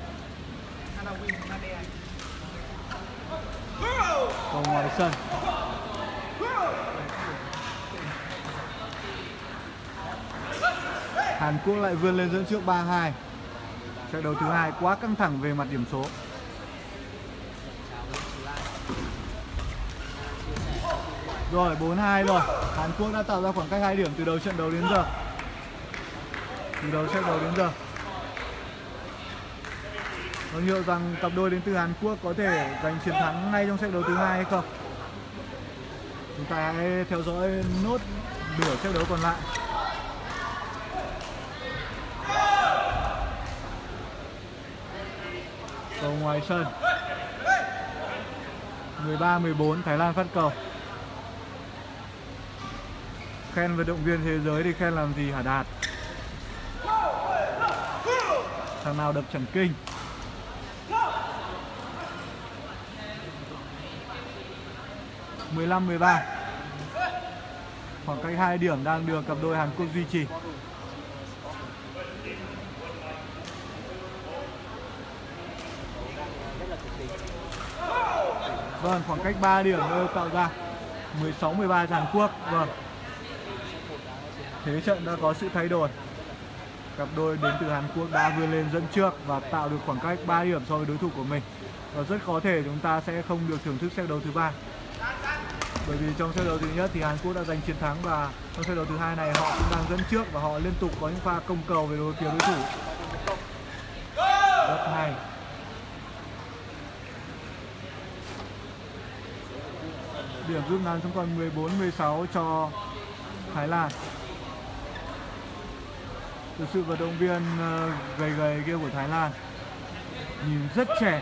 Cầu ngoài sân. Hàn Quốc lại vươn lên dẫn trước 3-2 Trận đấu thứ hai quá căng thẳng về mặt điểm số. Rồi 4-2 rồi. Hàn Quốc đã tạo ra khoảng cách 2 điểm từ đầu trận đấu đến giờ. Từ đầu trận đấu đến giờ. Có hiệu rằng cặp đôi đến từ Hàn Quốc có thể giành chiến thắng ngay trong trận đấu thứ hai hay không? Chúng ta hãy theo dõi nốt nửa trận đấu còn lại. Cầu ngoài sân 13-14 Thái Lan phát cầu. Khen vận động viên thế giới thì khen làm gì hả Đạt? Thằng nào đập chẳng kinh? mười lăm, mười ba. Khoảng cách hai điểm đang được cặp đôi Hàn Quốc duy trì. Vâng, khoảng cách 3 điểm được tạo ra 16-13 Hàn Quốc Vâng. Thế trận đã có sự thay đổi. Cặp đôi đến từ Hàn Quốc đã vươn lên dẫn trước Và tạo được khoảng cách 3 điểm so với đối thủ của mình. Và rất có thể chúng ta sẽ không được thưởng thức set đấu thứ ba. Bởi vì trong set đấu thứ nhất thì Hàn Quốc đã giành chiến thắng và trong set đấu thứ hai này họ cũng đang dẫn trước và họ liên tục có những pha công cầu về đối phía đối thủ. Rất hay. Điểm rút ngắn xuống còn 14 16 cho Thái Lan. thực sự vận động viên ờ, gầy gầy kia của Thái Lan nhìn rất trẻ.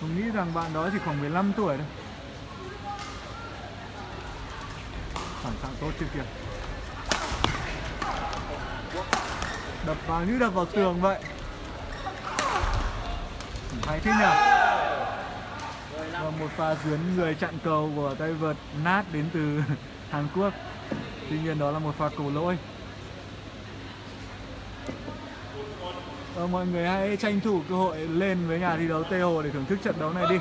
không nghĩ rằng bạn đó chỉ khoảng 15 tuổi thôi. Phản xạ tốt chưa kìa. Đập vào như đập vào tường vậy. Hay thế nhỉ? Và một pha dướn người chặn cầu của tay vợt nát đến từ Hàn Quốc. Tuy nhiên đó là một pha cầu lỗi. Và mọi người hãy tranh thủ cơ hội lên với nhà thi đấu Tây Hồ để thưởng thức trận đấu này đi.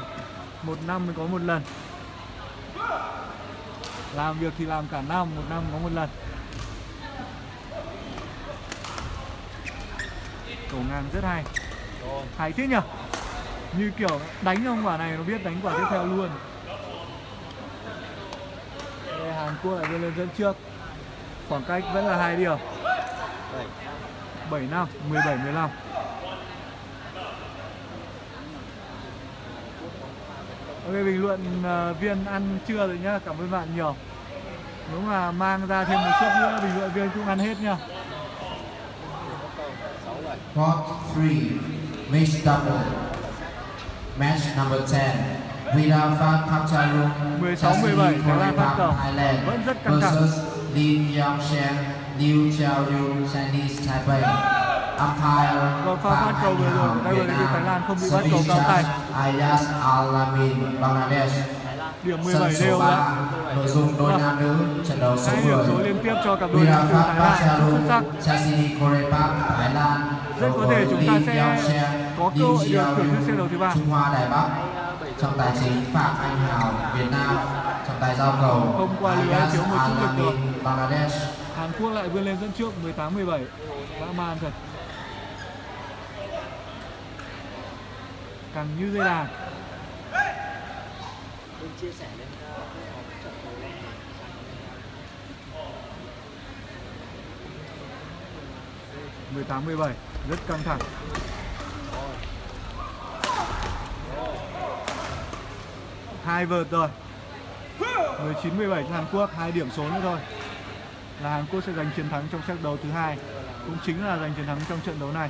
Một năm mới có một lần. Làm việc thì làm cả năm một năm có một lần. Cầu ngang rất hay. Hay thế nhỉ như kiểu đánh ông quả này nó biết đánh quả tiếp theo luôn. Đây, Hàn Quốc lại vươn lên dẫn trước. Khoảng cách vẫn là hai điều 7 năm 17 15 Ok bình luận ờ, viên ăn trưa rồi nhá. Cảm ơn bạn nhiều. Đúng là mang ra thêm một suất nữa bình luận viên cũng ăn hết nhá. Court 3 Mixed double. Match number 10 Virafat Kapcharung 16-17 Thái Lan phát cầu vẫn rất căng thẳng. versus Lim Yongshan Liu Xiaoyu Chinese Taipei. Umpire Và pha phát cầu vừa rồi của tay vợt Thái Lan không bị bắt cầu cao tay. Ayas Alamin Bangladesh. Điểm Sân 17 số đều 3 đó Nội dung đôi nam nữ trận đấu số hai điểm số 10 liên tiếp cho cặp đôi đến từ Thái Lan. Xuất sắc. Chasini Korepak Thái Lan rất có thể chúng ta sẽ có cơ hội được thưởng thức set đấu thứ ba. Trung Hoa Đài Bắc. Trọng tài chính Phạm Anh Hào Việt Nam. Trọng tài giao cầu Không qua lưới, thiếu một chút lực. Alamin Bangladesh. Hàn Quốc lại vươn lên dẫn trước 18-17 dã man thật. Căng như dây đàn. chia sẻ lên uh, trận đấu 18-17 rất căng thẳng hai vợt rồi. 19-17 cho Hàn Quốc, hai điểm số nữa thôi. Là Hàn Quốc sẽ giành chiến thắng trong set đấu thứ hai, cũng chính là giành chiến thắng trong trận đấu này.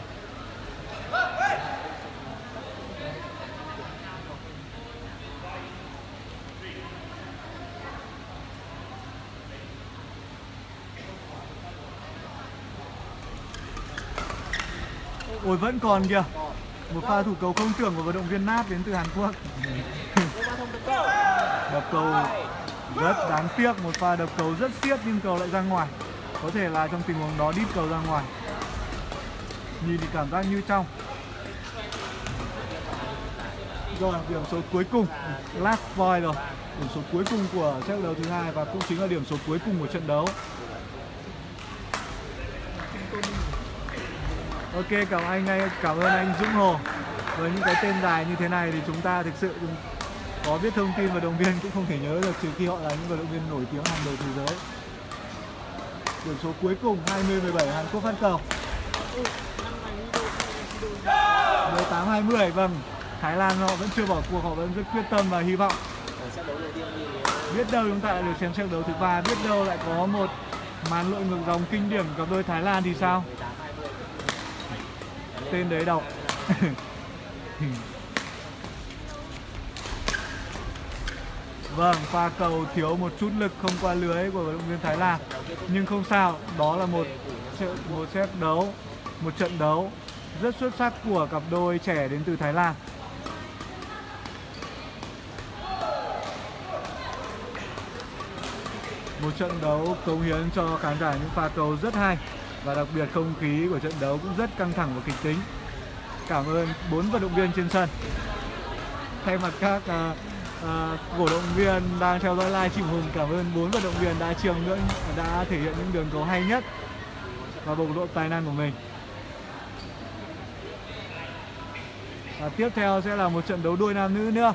Ôi, vẫn còn kìa. Một pha thủ cầu không tưởng của vận động viên nát đến từ Hàn Quốc đập cầu rất đáng tiếc, một pha đập cầu rất siết nhưng cầu lại ra ngoài. Có thể là trong tình huống đó đít cầu ra ngoài. Nhìn thì cảm giác như trong. Rồi điểm số cuối cùng. Last boy rồi. Điểm số cuối cùng của trận đấu thứ hai và cũng chính là điểm số cuối cùng của trận đấu. Ok, cảm ơn anh, cảm ơn anh Dũng Hồ. Với những cái tên dài như thế này thì chúng ta thực sự có biết thông tin vận động viên cũng không thể nhớ được trừ khi họ là những vận động viên nổi tiếng hàng đầu thế giới. Điểm số cuối cùng 20 17 Hàn Quốc phát cầu. 18 20 vâng. Thái Lan họ vẫn chưa bỏ cuộc, họ vẫn rất quyết tâm và hy vọng. Biết đâu chúng ta lại được xem trận đấu thứ ba, biết đâu lại có một màn lội ngược dòng kinh điển cặp đôi Thái Lan thì sao? Tên đấy đọc. Vâng, pha cầu thiếu một chút lực không qua lưới của vận động viên Thái Lan. Nhưng không sao, đó là một trận một set đấu Một trận đấu rất xuất sắc của cặp đôi trẻ đến từ Thái Lan. Một trận đấu cống hiến cho khán giả những pha cầu rất hay Và đặc biệt không khí của trận đấu cũng rất căng thẳng và kịch tính. Cảm ơn bốn vận động viên trên sân. Thay mặt các uh, à, cổ động viên đang theo dõi live chịu hùng cảm ơn bốn vận động viên đã trường ngưỡng đã thể hiện những đường cầu hay nhất và bộc lộ tài năng của mình. Và tiếp theo sẽ là một trận đấu đôi nam nữ nữa.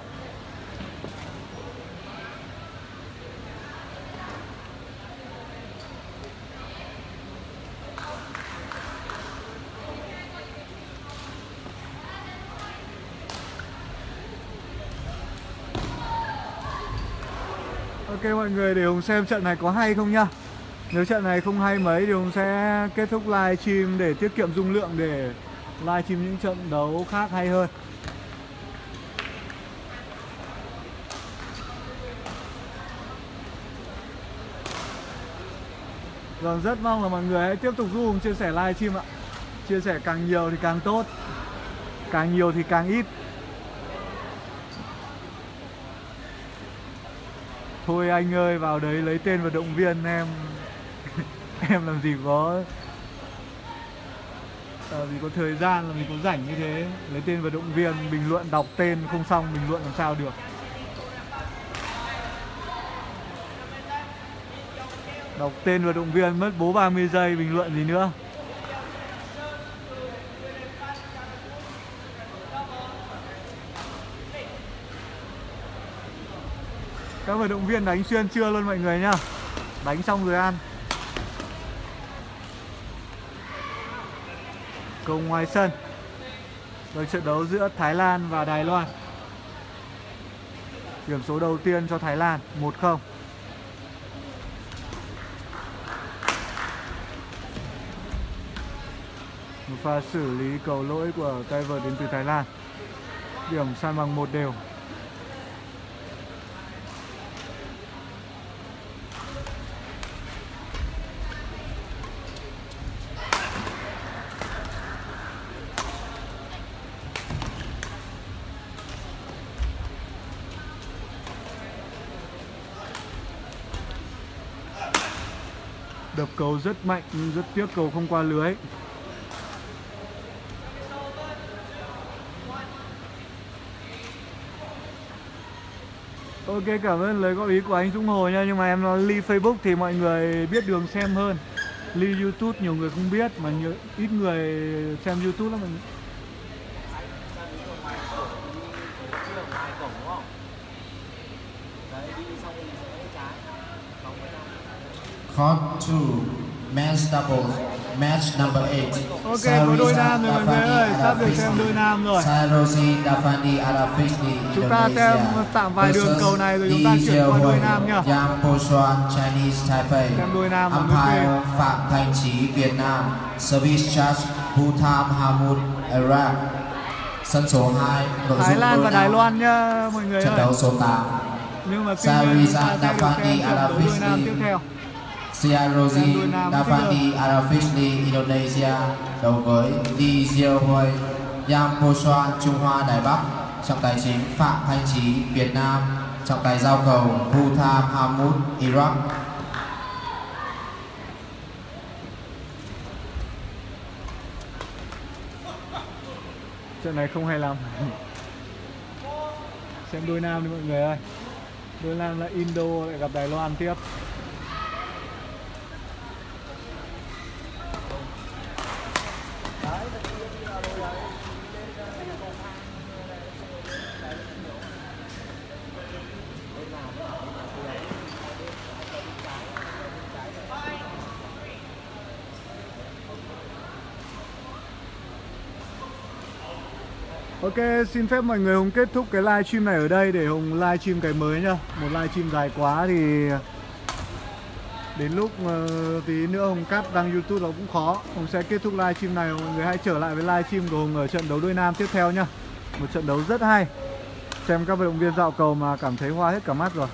Ok mọi người để Hùng xem trận này có hay không nhá. Nếu trận này không hay mấy thì Hùng sẽ kết thúc live stream để tiết kiệm dung lượng để live stream những trận đấu khác hay hơn. Vâng rất mong là mọi người hãy tiếp tục giúp Hùng chia sẻ live stream ạ. Chia sẻ càng nhiều thì càng tốt, Càng nhiều thì càng ít. Thôi anh ơi, vào đấy lấy tên và động viên em. Em làm gì có làm gì có thời gian làm gì có rảnh như thế. Lấy tên vận động viên, bình luận, đọc tên, không xong bình luận làm sao được. Đọc tên vận động viên, mất bố 30 giây bình luận gì nữa. Các vận động viên đánh xuyên trưa luôn mọi người nhá. Đánh xong rồi ăn. Cầu ngoài sân. Rồi trận đấu giữa Thái Lan và Đài Loan. Điểm số đầu tiên cho Thái Lan 1-0 một pha xử lý cầu lỗi của tay vợt đến từ Thái Lan. Điểm san bằng một đều. Đập cầu rất mạnh nhưng rất tiếc cầu không qua lưới. Ok cảm ơn lời góp ý của anh Dũng Hồ nha Nhưng mà em nói ly Facebook thì mọi người biết đường xem hơn. Ly Youtube nhiều người không biết Mà nhiều, ít người xem Youtube lắm. Court 2, men's doubles, match number 8. Ok, có đôi nam rồi mọi người ơi, sắp được xem đôi nam rồi. Sairosi Dafandi Arafisli, Chúng ta xem tạm vài đường cầu này rồi chúng ta chuyển qua đôi nam nha. Yang Pochuan, Chinese Taipei. Xem đôi nam Umpire Phạm Thanh Chí, Việt Nam. Service charge Bhutam Hamud, Iraq. Sân số 2, nội Thái Lan và Đài. Loan nha mọi người Trận ơi. đấu số 8. Nhưng mà tuy nhiên chúng ta sẽ Siarozi Davani Arafishli Indonesia đấu với Lee Diêu Huê Yam Pochuan Trung Hoa Đài Bắc. Trọng tài chính Phạm Thanh Trí Việt Nam. Trọng tài giao cầu Hutham Hamud Iraq. Trận này không hay lắm. Xem đôi nam đi mọi người ơi. Đôi nam là Indo lại gặp Đài Loan tiếp Ok, xin phép mọi người Hùng kết thúc cái live stream này ở đây để Hùng live stream cái mới nhá. Một live stream dài quá thì đến lúc uh, tí nữa Hùng cắt đăng YouTube nó cũng khó. Hùng sẽ kết thúc live stream này, mọi người hãy trở lại với live stream của Hùng ở trận đấu đôi nam tiếp theo nhá. Một trận đấu rất hay. Xem các vận động viên dạo cầu mà cảm thấy hoa hết cả mắt rồi.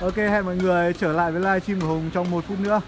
Ok, hẹn mọi người trở lại với live stream của Hùng trong một phút nữa.